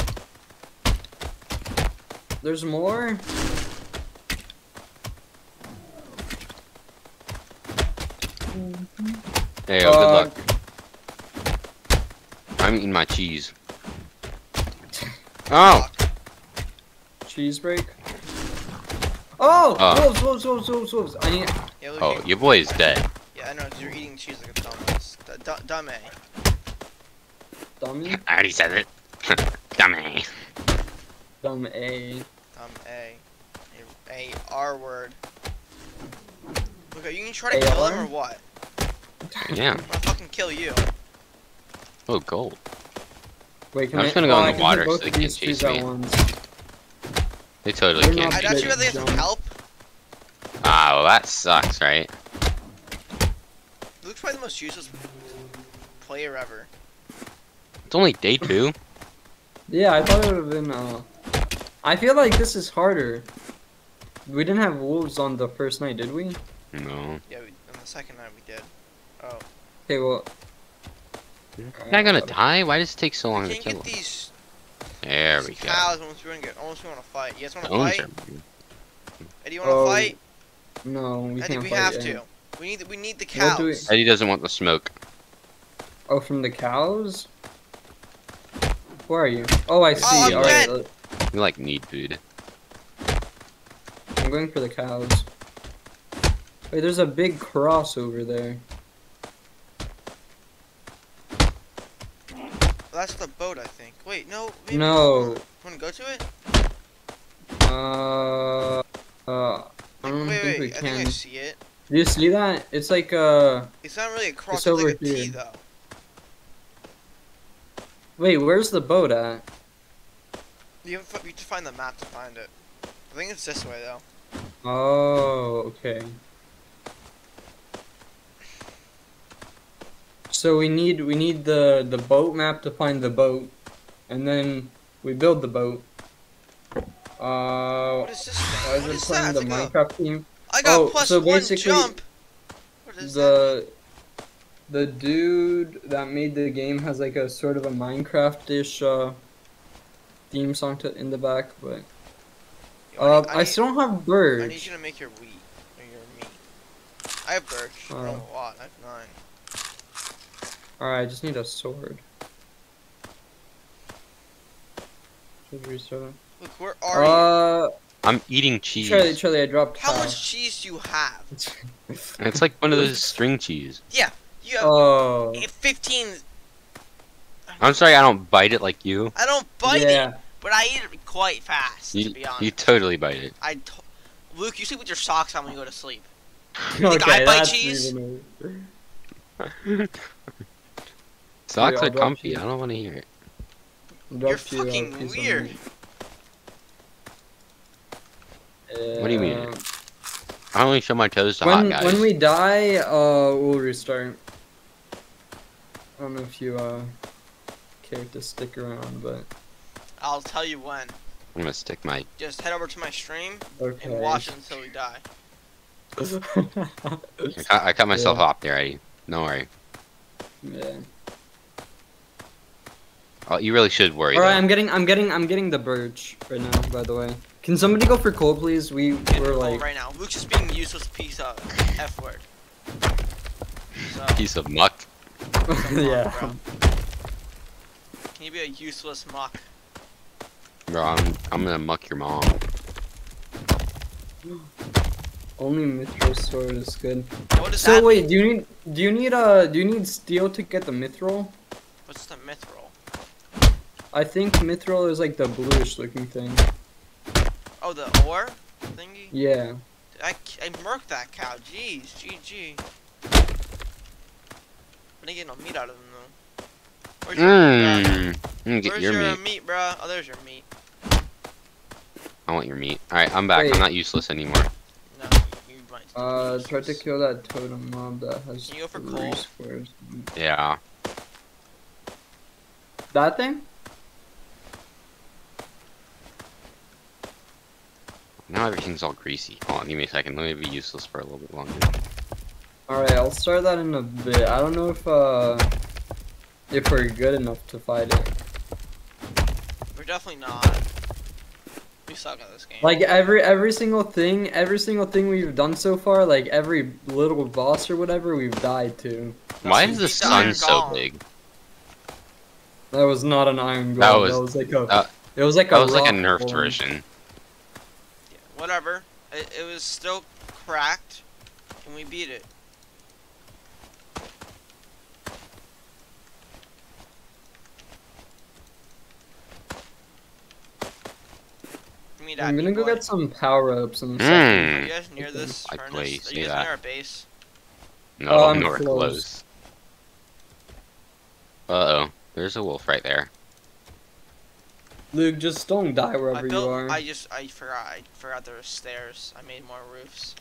There's more? there you. Good Uh, luck. I'm eating my cheese. Oh, Cheese break. Oh! Uh. wolves, wolves, wolves, wolves, wolves. I need. yeah, look, oh, your boy is dead. yeah, I know, you're eating cheese like a dumbass. D- d- dumb Dummy? I already said it. Dummy. Dumb A. Dumb A. A, a R word. Look, are you gonna try to AR? kill him or what? Yeah. I'm gonna fucking kill you. Oh, gold. Wait, can I'm just gonna go oh, in the can water both so of they can't these trees chase me. At once. They totally They're can't. not- I'd actually rather get some jump. help. Ah, well that sucks, right? Luke's probably the most useless player ever. It's only day two. Yeah, I thought it would have been. Uh, I feel like this is harder. We didn't have wolves on the first night, did we? No. Yeah, we, on the second night we did. Oh. Okay, well. Am I gonna die? Why does it take so long We to can't kill get him? these There we go. cows once we wanna get once we wanna fight. You guys wanna fight? are- Eddie, you wanna Oh, fight? No, we Eddie, can't we fight have yet. to. We need we need the What do we- cows. Eddie doesn't want the smoke. Oh, from the cows? Where are you? Oh, I see. I'm Alright, dead. uh, You like need food. I'm going for the cows. Wait, there's a big cross over there. That's the boat, I think. Wait, no. Maybe No. Want to go to it? Uh, uh, I don't wait, think wait. we I can. think I see it. Do you see that? It's like uh. It's not really a cross. It's It's, like over a T, here. though. Wait, where's the boat at? You have, you have to find the map to find it. I think it's this way, though. Oh, okay. So we need we need the the boat map to find the boat, and then we build the boat. Uh, What is this I thing? What was playing that? the a- Minecraft team. I got Oh, plus so one basically, jump. What is that? The the dude that made the game has like a sort of a Minecraft-ish uh, theme song to, in the back, but uh, need- I, need- still don't have birds. I need you to make your wheat or your meat. I have birch. I have Oh. a lot. I have nine. Alright, I just need a sword. Should restart. Look, where are you? Uh, I'm eating cheese. Charlie, Charlie, I dropped How cow. much cheese do you have? It's like one of those string cheese. Yeah, you have oh, eh, 15. I'm sorry I don't bite it like you. I don't bite it, but I eat it quite fast. You, to be honest, you totally bite it. I. To- Luke, you sleep with your socks on when you go to sleep. okay, I bite that's cheese? even- Socks are comfy. you. I don't want to hear it. Dropped you a fucking piece weird. meat. What do you mean? I only show my toes to When hot guys. when we die, uh, we'll restart. I don't know if you uh care to stick around, but I'll tell you when. I'm gonna stick my. Just head over to my stream okay. and watch it until we die. I cut, I cut myself Yeah. off there. I don't worry. yeah. Oh, you really should worry. All right, though. I'm getting, I'm getting, I'm getting the birch right now. By the way, can somebody go for coal, please? We Get we're like, right now. Luke's just being useless piece of f word. So, Piece of muck. come on, yeah. Can you be a useless muck? Bro, I'm, I'm gonna muck your mom. Only mithril sword is good. What does So that wait, mean? do you need, do you need uh, do you need steel to get the mithril? What's the mithril? I think mithril is like the bluish looking thing. Oh, the ore thingy? Yeah. I, I murked that cow. Jeez, GG. I didn't get no meat out of them though. Where's your meat. Mm, get Where's your your meat. meat, bruh? Oh, there's your meat. I want your meat. Alright, I'm back. Wait. I'm not useless anymore. No, you might. be Uh, try to kill that totem mob that has Can you go for three coal? squares. Yeah. That thing? Now everything's all greasy. Hold on, give me a second. Let me be useless for a little bit longer. Alright, I'll start that in a bit. I don't know if uh if we're good enough to fight it. We're definitely not. We suck at this game. Like every every single thing, every single thing we've done so far, like every little boss or whatever, we've died to. Why is the the sun so golem. big? That was not an iron golem. That That was- was, like a. that- it was like a. That was like a nerfed golem. version. Yeah, whatever. It, it was still cracked, and we beat it. Give me that, I'm gonna go boy. get some power ups and a second. Are you guys near this Like furnace? place, Are you guys that? near our base? No, Oh, I'm nowhere close. close. Uh oh. There's a wolf right there. Luke, just don't die I wherever built. you are. I just. I forgot. I forgot there were stairs. I made more roofs.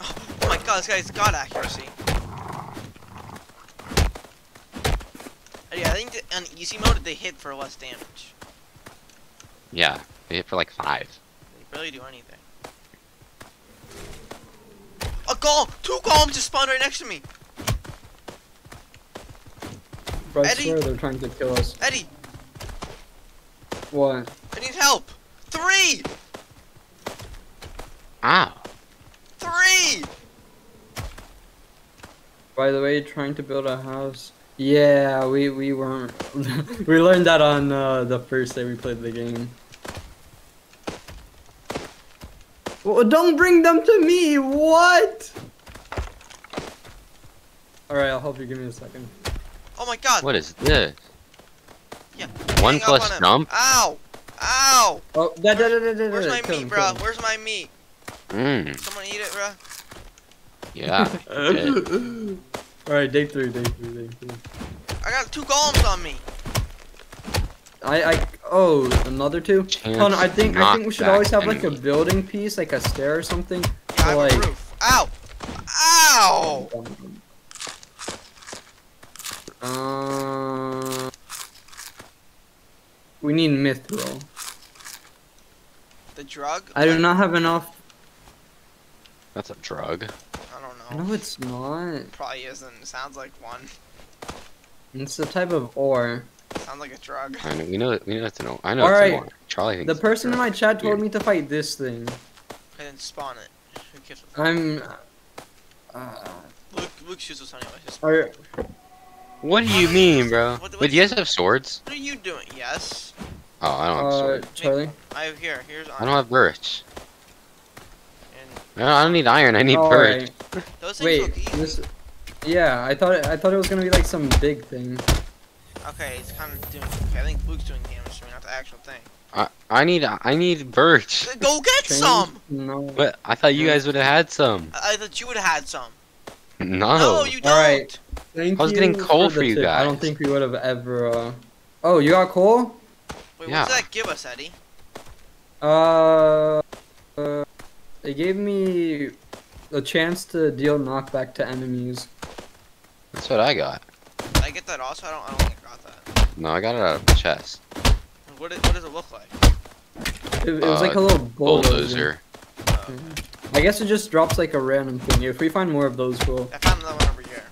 Oh my god, this guy's got accuracy. Yeah, I think that on easy mode they hit for less damage. Yeah, they hit for like five. They barely do anything. A golem! Two golems just spawned right next to me! Bro, I Eddie? swear they're trying to kill us. Eddie, What? I need help! Three! Ow. Three! By the way, trying to build a house. Yeah, we we weren't. we learned that on uh, the first day we played the game. Well, don't bring them to me. What? All right, I'll help you. Give me a second. Oh my god. What is this? Yeah. One Hang plus on jump? Ow! Ow! Oh, da, da, da, da, da, Where's my kill meat, bro? kill. Where's my meat? Mmm. Someone eat it, bro. Yeah. All right, day three, day three, day three. I got two golems on me. I, I, oh, another two. Chance Hold I think, I think we should always have like a building piece, like a stair or something. Yeah, I have like, a roof. Ow! Ow! Uh, we need mithril. The drug? I do not have enough. That's a drug. I don't know. No, it's not. Probably isn't. It sounds like one. It's a type of ore. Sounds like a drug. I know. We know. We know it's an. I know Alright. it's an orange. Charlie thinks The person in my chat told Weird. me to fight this thing. I didn't spawn it. Who gives a I'm. Uh, Luke, Luke's useless anyway. Just, are, What do you mean, bro? What- Wait, do you guys have swords? what are you doing? Yes. Oh, I don't have uh, swords. Charlie? I have here. Here's I don't have birch. And No, I don't need iron. I need birch. Alright, those Wait, this. Yeah, I thought it, I thought it was gonna be like some big thing. Okay, it's kind of doing. Okay, I think Luke's doing damage to me, not the actual thing. I, I need. I need birch. Go get Change? some. No. But I thought you guys would have had some. I I thought you would have had some. No. No, you don't. Alright. Thank I was getting you coal the for you tip. I don't think we would have ever. Uh... Oh, you got coal? Wait, Yeah. what does that give us, Eddie? Uh, uh, it gave me a chance to deal knockback to enemies. That's what I got. Did I get that also? I don't. I don't think I got that. No, I got it out of the chest. What, what does it look like? It, it was like a Uh, little bulldozer. Bulldozer. Oh, okay. I guess it just drops like a random thing. If we find more of those, we'll. I found another one over here.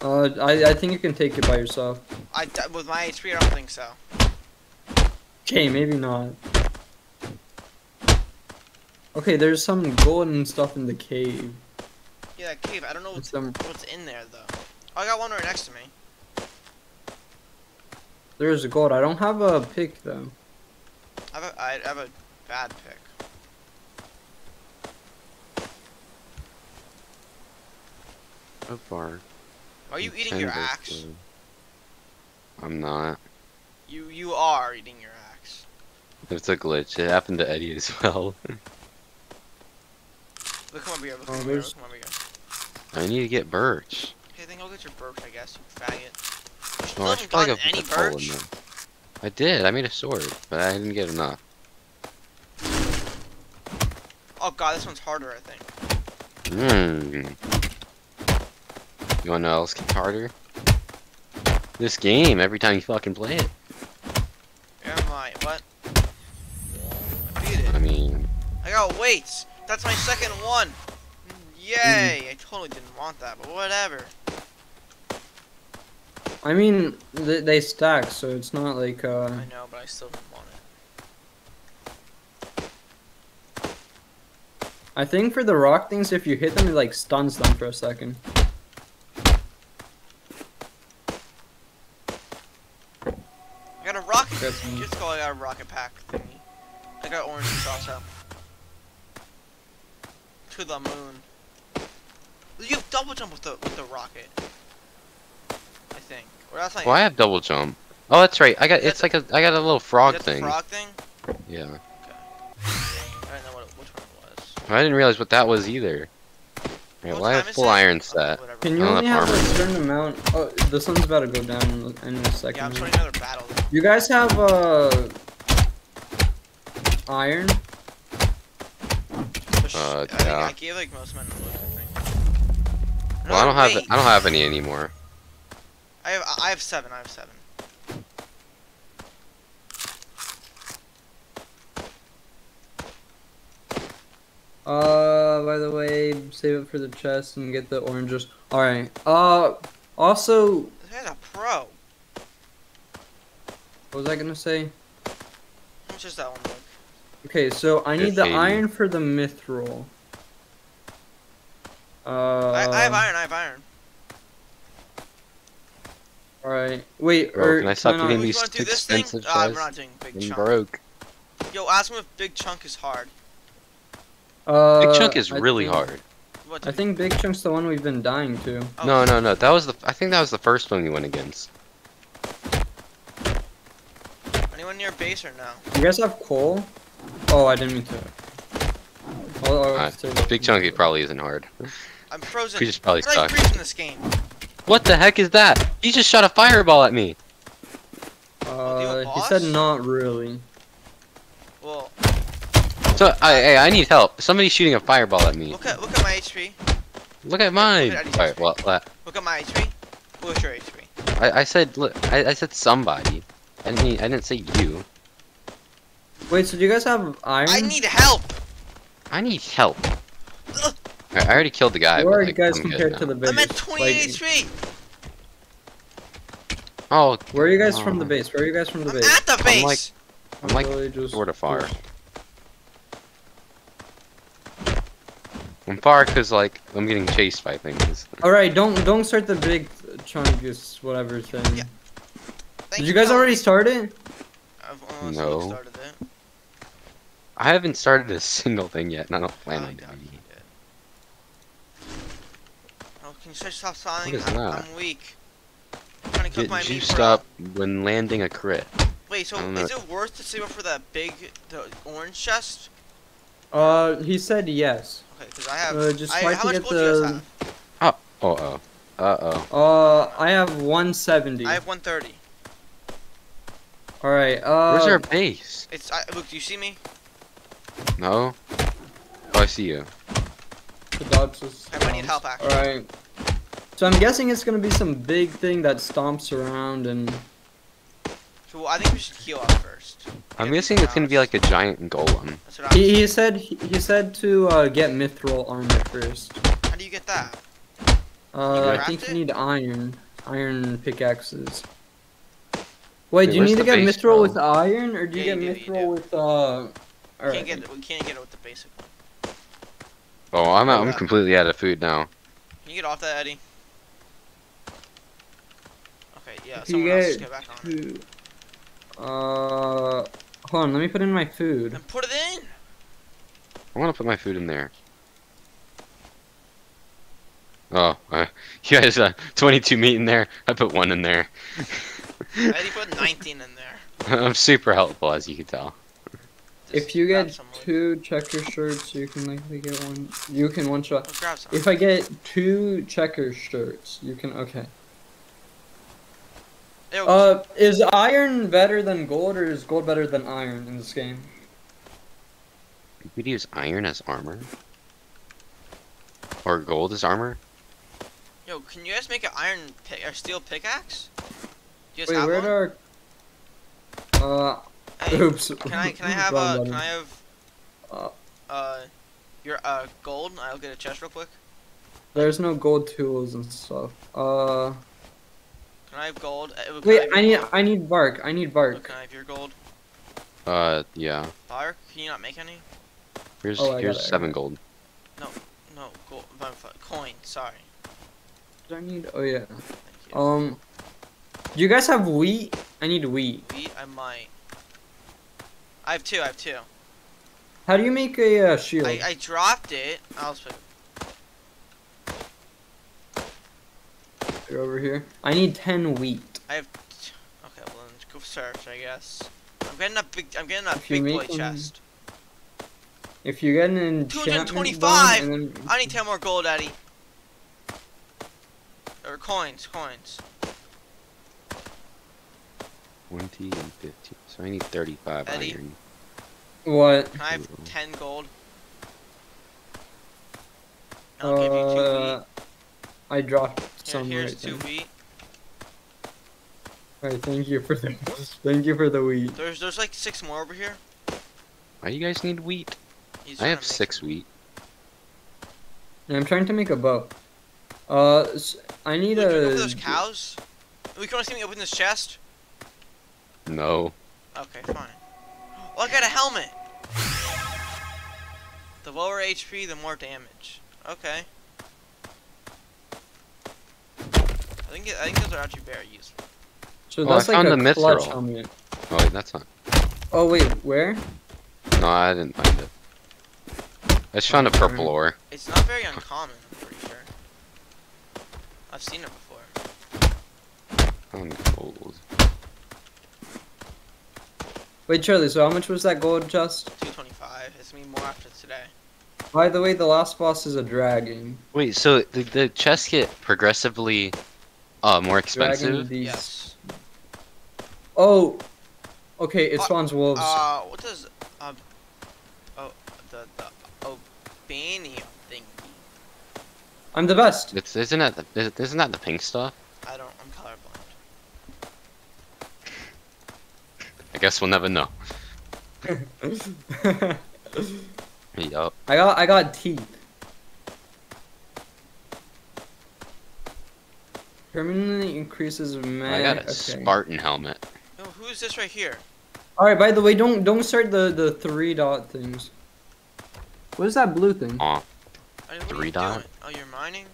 Uh, I I think you can take it by yourself. I with my HP, I don't think so. Okay, maybe not. Okay, there's some golden stuff in the cave. Yeah, that cave. I don't know what's, Some, what's in there though. Oh, I got one right next to me. there's a gold. I don't have a pick though. I have a, I have a bad pick. So far. Are you eating your axe? wood. I'm not. You you are eating your axe. It's a glitch. It happened to Eddie as well. Look come over here. Look Oh, come over here. there's- Look come over here. I need to get birch. Okay, then go get your birch, I guess. You faggot. You No, I haven't should probably gotten go any put in birch. there. I did. I made a sword, but I didn't get enough. Oh god, this one's harder, I think. Hmm. You wanna know what else gets harder? This game, every time you fucking play it. Am I? What? I beat it. I mean, I got weights. That's my second one. Yay! I totally didn't want that, but whatever. I mean, they, they stack, so it's not like uh. I know, but I still didn't want it. I think for the rock things, if you hit them, it like stuns them for a second. I got a rocket. Got some- Just call I got a rocket pack thingy. I got oranges also. To the moon. You have double jump with the with the rocket. I think. Or that's not. well, I have double jump. Oh, that's right. I got. Is that It's like a. I got a little frog is that the thing. frog thing? Yeah. I don't know what which one it was. I didn't realize what that was either. Right, What well, I have full iron set. whatever. Can you only that have a certain amount? Oh, the sun's about to go down in a- in a Yeah, second. I'm now. starting another battle. You guys have uh iron? The sh- Uh, I, yeah. I gave like most men a look, I think. Well, I don't Another have. weight. I don't have any anymore. I have I have seven. I have seven. Uh, by the way, save it for the chest and get the oranges. All right. Uh, also, This guy's a pro. what was I gonna say? How much is that one look? Okay, so I need the 50. iron for the mithril. Uh, I, I have iron. I have iron. Alright. Wait, Bro, or can I stop not- eating We these want to do this thing? expensive Ah, we're chests? not doing big I'm chunk. broke. Yo, ask him if big chunk is hard. Uh, Big chunk is I really think- hard. I think Big Chunk's the one we've been dying to. oh, No, no, no. That was the. I think that was the first one you went against. Anyone near base or no? You guys have coal? Oh, I didn't mean to. I'll- I'll Uh, say that. Big chunky probably isn't hard. I'm frozen. We just probably How did I suck. freeze in this game? What the heck is that? He just shot a fireball at me. Uh, he said not really. Well, So, I, hey, I need help. Somebody's shooting a fireball at me. look at look at my HP. Look at mine. Look at Eddie's Alright, well, uh, Look at my HP. What's your HP? I, I said, look, I, I said somebody. I didn't, mean- I didn't say you. Wait, so do you guys have iron? I need help. I need help. Alright, I already killed the guy. Where are like, you guys I'm compared to the base? I'm at 20 Like, HP. Oh, where are you guys from the Oh. base? Where are you guys from the I'm base? at the base. I'm like- I'm like Really just- sort of far. I'm far because like I'm getting chased by things. All right, don't don't start the big chungus whatever thing. Yeah. Thank Did you guys Tom. already start it? I've almost No. started it. I haven't started a single thing yet, and I don't plan Oh, on doing it. Oh, can you just stop signing? What is I'm, that? I'm weak. I'm trying to cook Get my meat. juiced bro. up when landing a crit. Wait, so I don't know. is it worth to save up for that big, the orange chest? Uh, he said yes. Okay, because I have. Uh, just I, try how to much get gold do you guys the- have? Uh oh. Uh oh. Uh, I have 170. I have 130. All right. Uh, Where's our base? It's. I, look, do you see me? No. Oh, I see you. the dogs just I might need help, All actually. right. So I'm guessing it's gonna be some big thing that stomps around and. So I think we should heal up first. I'm Get guessing it's gonna be like a giant golem. That's what I'm. He, he said he, he said to uh, get mithril armor first. How do you get that? Uh, I think it? you need iron, iron pickaxes. Wait, Wait, do you need to get base, mithril bro? with iron, or do you Yeah, get you do, mithril do. with uh? We can't get it. We can't get it with the basic one. Oh, I'm out, I'm completely out of food now. Can you get off that, Eddie? Okay, yeah. If you Someone else get get back on. two- Uh, hold on. Let me put in my food. Then put it in. I want to put my food in there. Oh, uh, you guys, uh, 22 meat in there. I put one in there. Eddie put 19 in there. I'm super helpful, as you can tell. Just If you get some wood. two checker shirts, you can likely get one. You can one shot. Let's grab some. If I get two checker shirts, you can. Okay. There Uh, is iron better than gold, or is gold better than iron in this game? You could use iron as armor. Or gold as armor. Yo, can you guys make an iron pick or steel pickaxe? Do you guys Wait, have where one? are? Uh, Hey, oops. can I can I have a uh can I have Uh, uh your uh gold? I'll get a chest real quick. There's no gold tools and stuff. Uh, Can I have gold? Uh, can wait, have I need gold? I need bark. I need bark. Can I have your gold? Uh, yeah. Bark? Can you not make any? Here's Oh, I here's got it, I seven gold. No, gold. uh, Coin. Sorry. Do I need? Oh yeah. Thank you. Um, do you guys have wheat? I need wheat. Wheat, I might. I have two. I have two. How do you make a uh, shield? I, I dropped it. I'll just put They're over here. I need ten wheat. I have. T- okay, well then go search. I guess. I'm getting a big. I'm getting a If big boy them- chest. If you get an enchantment 225! bone then I need ten more gold, Eddie. Or coins, coins. 20 and 15. So I need 35 Eddie. iron. what? Can I have ten gold? I'll give you two Uh, wheat. I dropped Here, some here's right two there. wheat. Alright, thank you for the thank you for the wheat. There's there's like six more over here. Why do you guys need wheat? I have six some- wheat. And I'm trying to make a bow. Uh, s- I need Look, a. over those cows. We can see me open this chest. No. Okay, fine. Oh, I got a helmet. The lower HP, the more damage. Okay. I think it, I think those are actually very useful. So Oh, I that's like found a the clutch mithril. helmet. Oh wait, that's not. Oh wait, where? No, I didn't find it. I just found a purple ore. It's not very uncommon, I'm pretty sure. I've seen it before. Found gold. Wait, Charlie. So how much was that gold just? 225. It's me more after today. By the way, the last boss is a dragon. Wait, so the, the chests get progressively uh more Dragon expensive? Yes. Oh. Okay, it Uh, spawns wolves. Uh, what does um, oh, the the Albanian thing? I'm the best. It's isn't that the, isn't that the pink stuff? I don't. I'm colorblind. I guess we'll never know. Yup. I got I got teeth. Permanently increases mag. I got a okay. Spartan helmet. No, who's this right here? All right. By the way, don't don't start the the three dot things. What is that blue thing? Aw. I mean, what Three dot? doing? Oh, you're mining.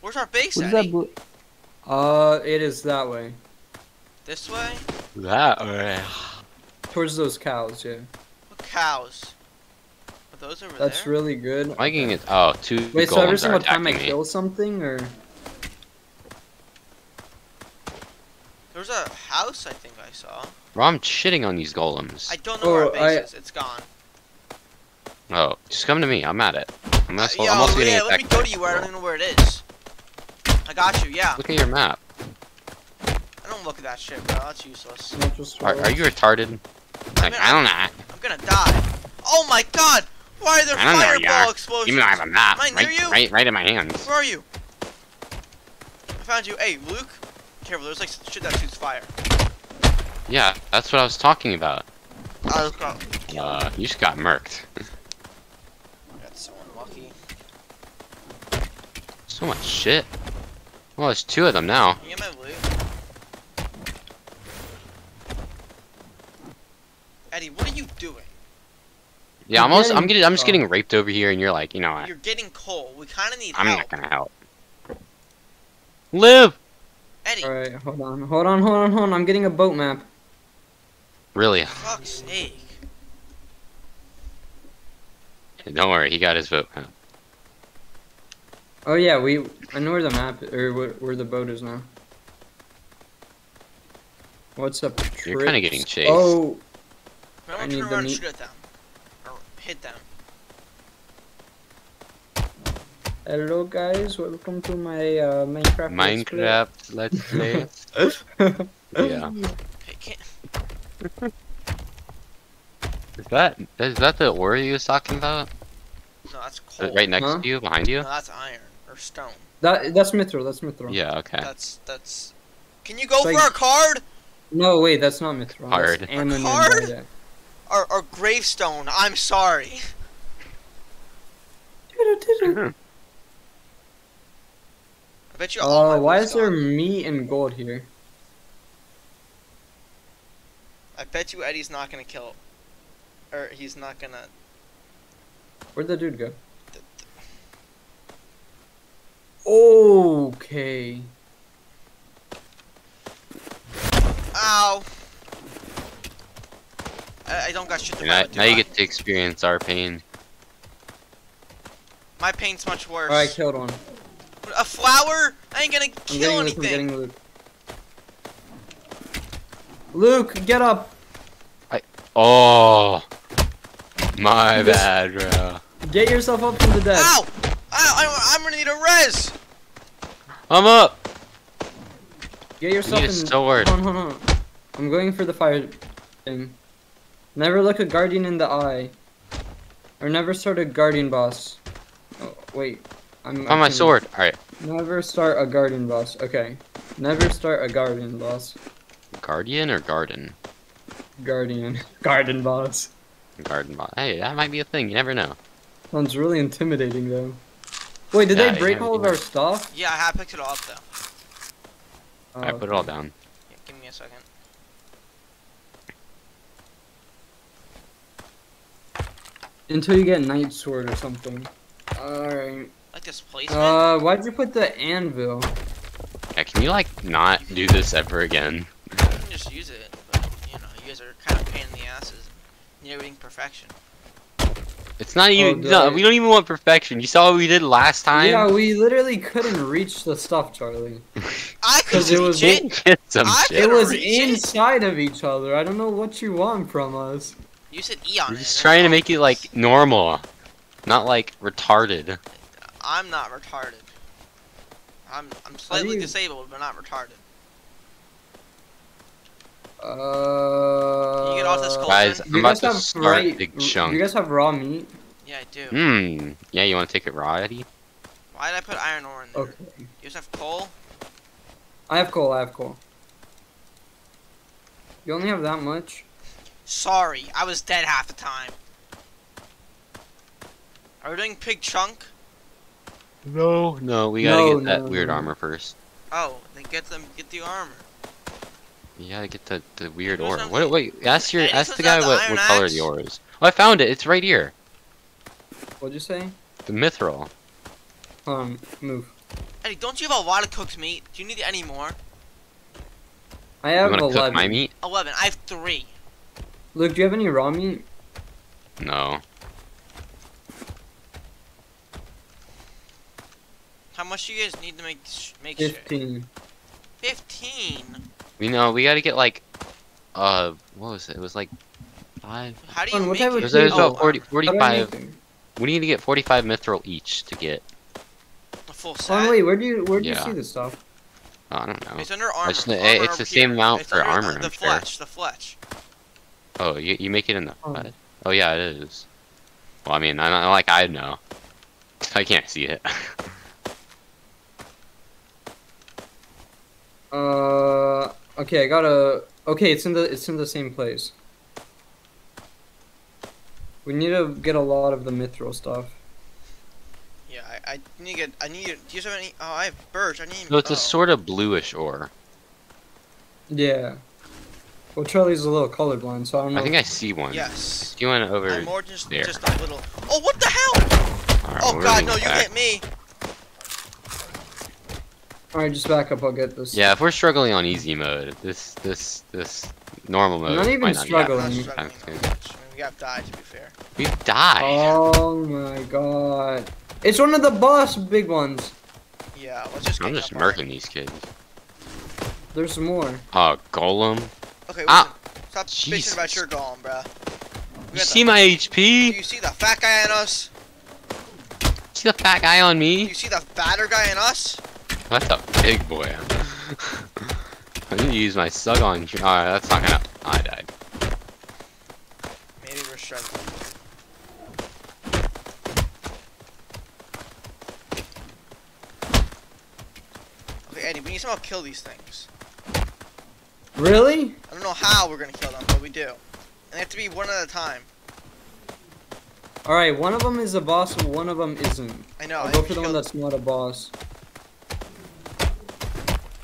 Where's our base, What is Eddie? that blue? Uh, it is that way. This way? That way. Towards those cows. Yeah. What cows? Are those over That's there? really good. My getting it. Oh, two Wait, so every single time I attacking me. kill something, or There's a house I think I saw. Bro, I'm shitting on these golems. I don't know where our Oh, base I- is. It's gone. Oh, just come to me. I'm at it. I'm, Uh, also, yo, I'm also getting yeah, let me go to you where I don't even know where it is. I got you, yeah. Look at your map. I don't look at that shit, bro. That's useless. Are, are you retarded? Like, I don't know. I'm gonna die. Oh my god! Why are there I don't know where you fireball explosions? Even though I have a map Am I near right, you? right, right in my hands. Where are you? I found you. Hey, Luke. Careful, there's like shit that shoots fire. Yeah, that's what I was talking about. I was got, Uh, you just got murked. got so unlucky. So much shit. Well, there's two of them now. Can you get my loot? Eddie, what are you doing? Yeah, I'm You're also, I'm getting- getting, I'm just getting raped over here, and you're like, you know what? You're getting coal. We kind of need I'm help. not gonna help. Live. Eddie, All right, hold on, hold on, hold on, hold on. I'm getting a boat map. Really? fuck's sake. Don't worry, he got his boat now. Oh yeah, we. I know where the map or where, where the boat is now. What's up? You're kinda getting chased. Oh, I'm I gonna need turn the around and meat. shoot at them. Or hit them. Hello guys, welcome to my uh, Minecraft. Let's Play. Minecraft, let's play. yeah. Hey, can't... Is that is that the ore you was talking about? No, that's coal. Right next Huh? to you, behind you? No, that's iron. Or stone. That that's Mithril. That's Mithril. Yeah. Okay. That's, that's... Can you go Like- for our card? No, wait, that's not Mithril. Card. That's Ammon and Hard? Or, or gravestone. I'm sorry. I bet you all Uh, my why loot's is there gone. meat and gold here? I bet you Eddie's not gonna kill... Or he's not gonna... Where'd the dude go? Okay. Ow! I, I don't got shit to And now, now you get to experience our pain. My pain's much worse. I killed one. A flower? I ain't gonna I'm kill getting Luke, I'm anything. getting Luke. Luke, get up! Oh, my You just- bad, bro. Get yourself up from the dead. Ow! Ow! I, I'm gonna need a res! I'm up. Get yourself need a in. sword. Hold on, hold on. I'm going for the fire thing. Never look a guardian in the eye. Or never start a guardian boss. Oh, wait. I'm, Found my sword. All right, Never start a guardian boss. Okay. Never start a guardian boss. guardian or garden? Guardian. Garden boss. Garden boss. Hey, that might be a thing. You never know. Sounds really intimidating though. Wait, did Yeah, they break all of our stuff? Yeah, I have picked it all up though. Oh, I put it all down. Yeah, give me a second. Until you get a Night Sword or something. Alright. Like this placement? Uh, why'd you put the anvil? Can you like not do this ever again? You can just use it, but you know, you guys are kind of pain in the asses. You're getting perfection. It's not even. did no, we don't even want perfection. You saw what we did last time. Yeah, we literally couldn't reach the stuff, Charlie. I could 'Cause it was it. Get some I shit. It was reach it. inside of each other. I don't know what you want from us. You said E on We're just trying to make it like normal, not like retarded. I'm not retarded. I'm I'm slightly you- disabled, but not retarded. Uh. you get off this cul- Guys, I'm about to have start right- Big Chunk. you guys have raw meat? Yeah, I do. Hmm. Yeah, you want to take it raw, Eddie? Why did I put iron ore in there? Okay. You just have coal? I have coal. I have coal. You only have that much? Sorry, I was dead half the time. Are we doing pig chunk? No. No, we gotta No, get that no, weird no. armor first. Oh, then get them get the armor. You gotta get the, the weird Who's ore. What? the- Wait, ask your Eddie ask the guy the what, what color the ore is. Oh, I found it. It's right here. What'd you say? The mithril. Um, move. Eddie, don't you have a lot of cooked meat? Do you need any more? I have wanna 11. cook my meat? Eleven. I have three. Luke, do you have any raw meat? No. How much do you guys need to make sh- make shit? 15. Fifteen. We know. We gotta get like, uh, what was it? It was like five. How do you what make type it? of There's, there's Oh, about 40, How do I 45. We need to get 45 mithril each to get. A full Oh, wait, where do you, where do you see this stuff? oh, I don't know. It's under armor. It's the- armor it's the same amount It's for under armor, The I'm sure. fletch. The fletch. Oh, you, you make it in the Oh. what? Oh yeah, it is. Well, I mean, I not like I know. I can't see it. Uh, okay, I got a. Okay, it's in the it's in the same place. We need to get a lot of the mithril stuff. Yeah, I, I need to get. I need. Do you have any? Oh, I have birch. I need. so it's oh. a sort of bluish ore. Yeah. Well, Charlie's a little colorblind, so I don't know. I think I see one. Yes. See one over. I'm more just there. just a little. Oh, what the hell? Alright, Oh God, moving no! You hit me. All right, just back up. I'll get this. Yeah, if we're struggling on easy mode, this this this normal mode. not even might not be that struggling. I'm much. struggling Okay. that much. I mean, we got died to be fair. We died. Oh my god! It's one of the boss big ones. Yeah, let's just. I'm gang just up on murking these kids. There's more. Oh, golem. Okay, listen. Ah, Stop Jesus. bitching about your golem, bruh. We You got see the- my Do HP? you see the fat guy on us? See the fat guy on Do me? you see the fatter guy on us? That's a big boy. I need to use my sug on. Alright, oh, that's not gonna. I died. Maybe we're struggling. Okay, Eddie, we need to somehow kill these things. Really? I don't know how we're gonna kill them, but we do. And they have to be one at a time. All right, one of them is a boss, and one of them isn't. I know. I I'll go think for the one that's not a boss.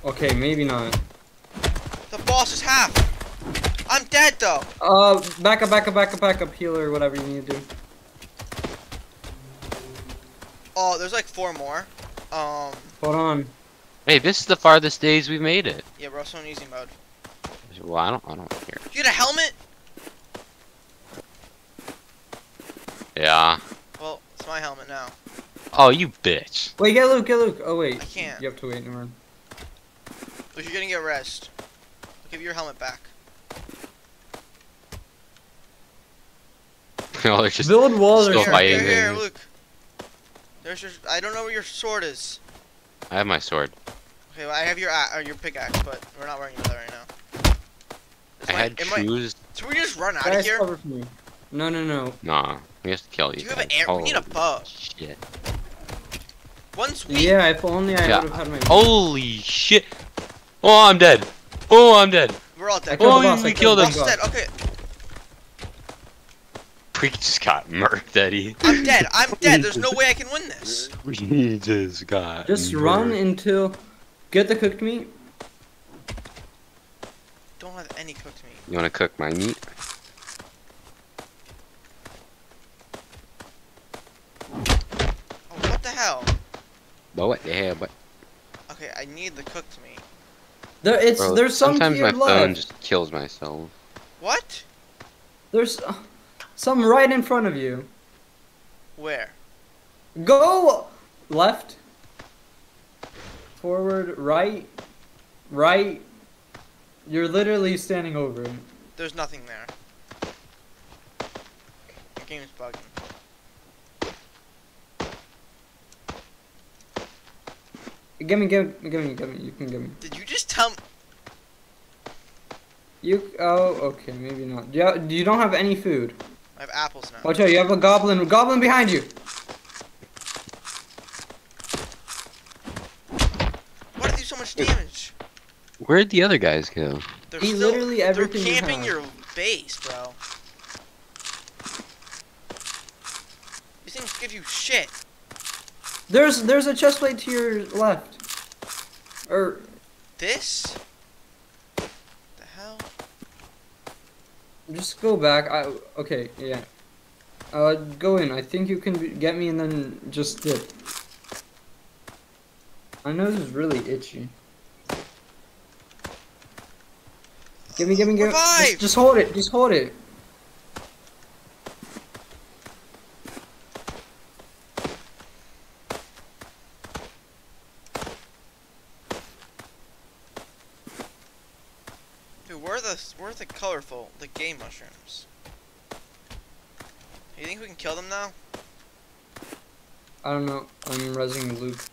Okay, maybe not. The boss is half. I'm dead though. Uh, back up, back up, back up, back up, healer, whatever you need to do. Oh, there's like four more. Um, Hold on. Hey, this is the farthest days we've made it. yeah, we're also in easy mode. Well, I don't. I don't care. You get a helmet? Yeah. Well, it's my helmet now. Oh, you bitch. Wait, get Luke, get Luke. Oh wait, I can't. you have to wait. Never mind. Luke, you're gonna get rest. I'll give you your helmet back. oh, they're just. Build walls Still here, fighting. here, here, Luke. There's your. I don't know where your sword is. I have my sword. Okay, well, I have your a- or your pickaxe, but we're not wearing that right now. It's I like- had it might- shoes. so we just run out Guys, of here. cover for me. No, no, no. Nah, we have to kill you. Do these you have an guys. air? We need a Holy bow. Shit. Once we. Yeah, if only I Yeah. would have had my. Holy shit. Oh, I'm dead. Oh, I'm dead. We're all I dead. killed Oh, the we I killed him. Boss boss. dead. Okay, We just got murked, Eddie. I'm dead. I'm dead. There's no way I can win this. We just got. Just run until get the cooked meat. Don't have any cooked meat. You wanna cook my meat? Oh, what the hell? But what the hell? But Okay, Okay, I need the cooked meat. There, it's Bro, there's some sometimes my here phone left. just kills myself. What? There's uh, some right in front of you. Where? Go left, forward, right, right. You're literally standing over it. There's nothing there. The game is bugging. Give me, give, me, give me, give me. You can give me. Did you just tell me? You. Oh, okay, maybe not. Yeah, you don't have any food. I have apples now. Oh, Watch out! You have a goblin. Goblin behind you. Why did they do so much damage? Where'd the other guys go? They're Eat still, literally everything you They're camping have. your base, bro. These things give you shit. There's there's a chest plate to your left. Or This? The hell? just go back. I okay, yeah. Uh, go in. I think you can be- get me and then just dip. My nose is really itchy. Give me, give me, give me. Just, just hold it. Just hold it. Dude, where are the where are the colorful the game mushrooms? You think we can kill them now? I don't know. I'm resing Luke.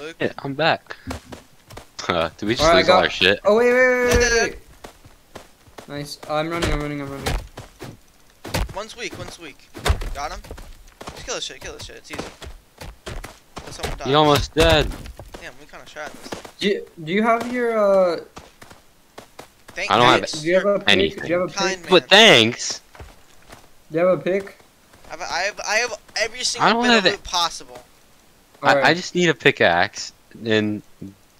Luke? Yeah, I'm back. Uh, did we just Alright, I lose all our shit? Oh wait, wait, wait, wait, wait. Nice. I'm running. I'm running. I'm running. One's weak, one's weak. Got him? Just kill this shit, kill this shit, it's easy. Let someone die. You almost dead. Damn, we kinda shot this. Do you, do you have your uh? Thank I don't have goodness. Do you have a pick? Anything. Do you have a pick? Kind man. But thanks. Do you have a pick? I have, I have, I have every single don't bit have of it. loot possible. I, I just need a pickaxe, and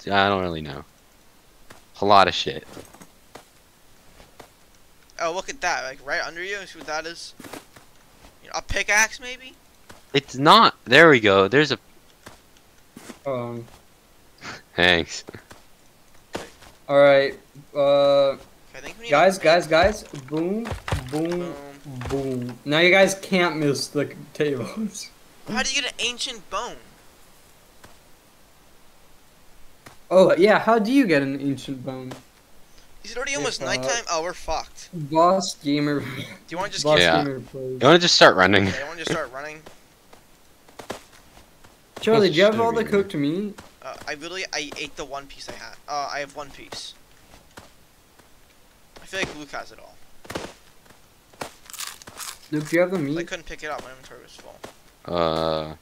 I don't really know. A lot of shit. Oh, look at that, like right under you. See what that is? You know, a pickaxe, maybe? It's not. There we go. There's a. Um. Thanks. All right. Uh, think we guys, guys, guys. Boom, boom, Boom. boom. Now you guys can't miss the tables. How do you get an ancient bone? Oh yeah. How do you get an ancient bone? Is it already almost uh, nighttime? Oh, we're fucked. Boss gamer. Do you want to just Boss? Yeah. gamer plays. You want to just start running? Okay, I want to just start running. Charlie, do you have all the cooked meat? Uh, I literally, I ate the one piece I had. Uh, I have one piece. I feel like Luke has it all. Luke, do you have the meat? I couldn't pick it up. My inventory was full. Uh,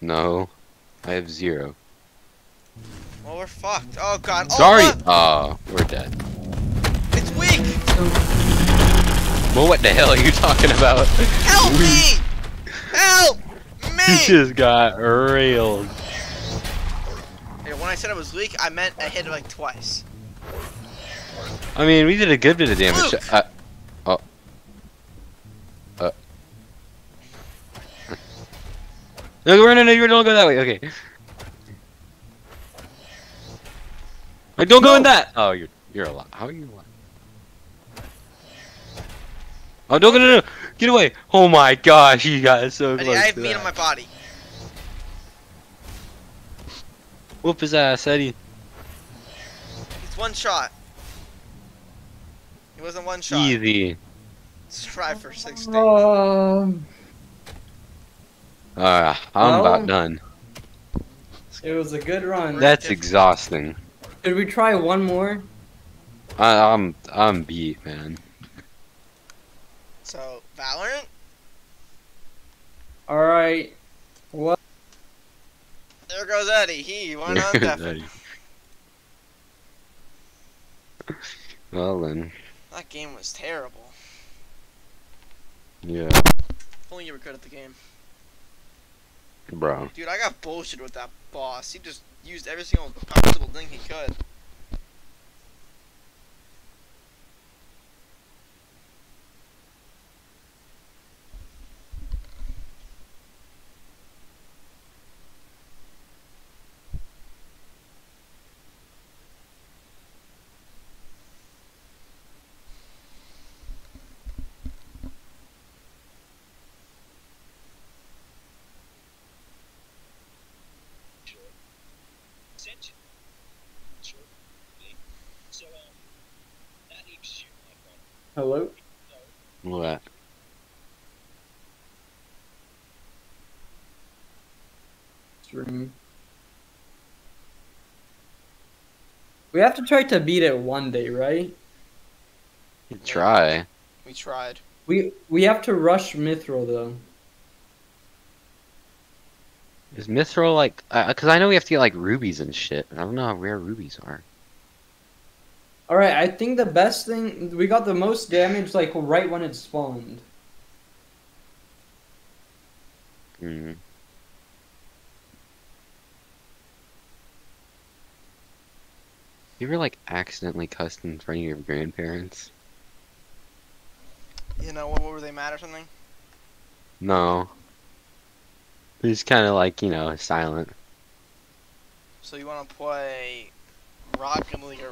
no. I have zero. Well, we're fucked. Oh god. Oh, Sorry. fuck! Oh, we're dead. It's weak. Well, what the hell are you talking about? Help me! Help You me! just got railed. Yeah, when I said it was weak, I meant I hit it like twice. I mean, we did a good bit of damage. Uh, oh. Uh. No, no, no, no, you don't go that way. Okay. Like, don't go in that. Oh, you're you're alive. How are you alive? Oh, don't go, no, no, get away! Oh my gosh, you got so I, close. I have to meat that. on my body. Whoop his ass, Eddie. It's one shot. It wasn't one shot. Easy. Try for six days. Um, Uh, I'm Well- about done. it was a good run. That's exhausting. Should we try one more? I, I'm I'm beat, man. So, Valorant? All right. What? There goes Eddie. He went on death. well then, That game was terrible. yeah, If only you were good at the game. bro. Dude, I got bullshit with that boss. He just used every single possible thing he could. Hello? What? Stream. We have to try to beat it one day, right? Try. We tried. We we have to rush Mithril though. Is Mithril like? Because I know we have to get like rubies and shit. I don't know how rare rubies are. All right, I think the best thing we got the most damage like right when it spawned. Hmm. You ever like accidentally cussed in front of your grandparents? You know, what, were they mad or something? No. He's kind of like you know silent. So you want to play Rocket League or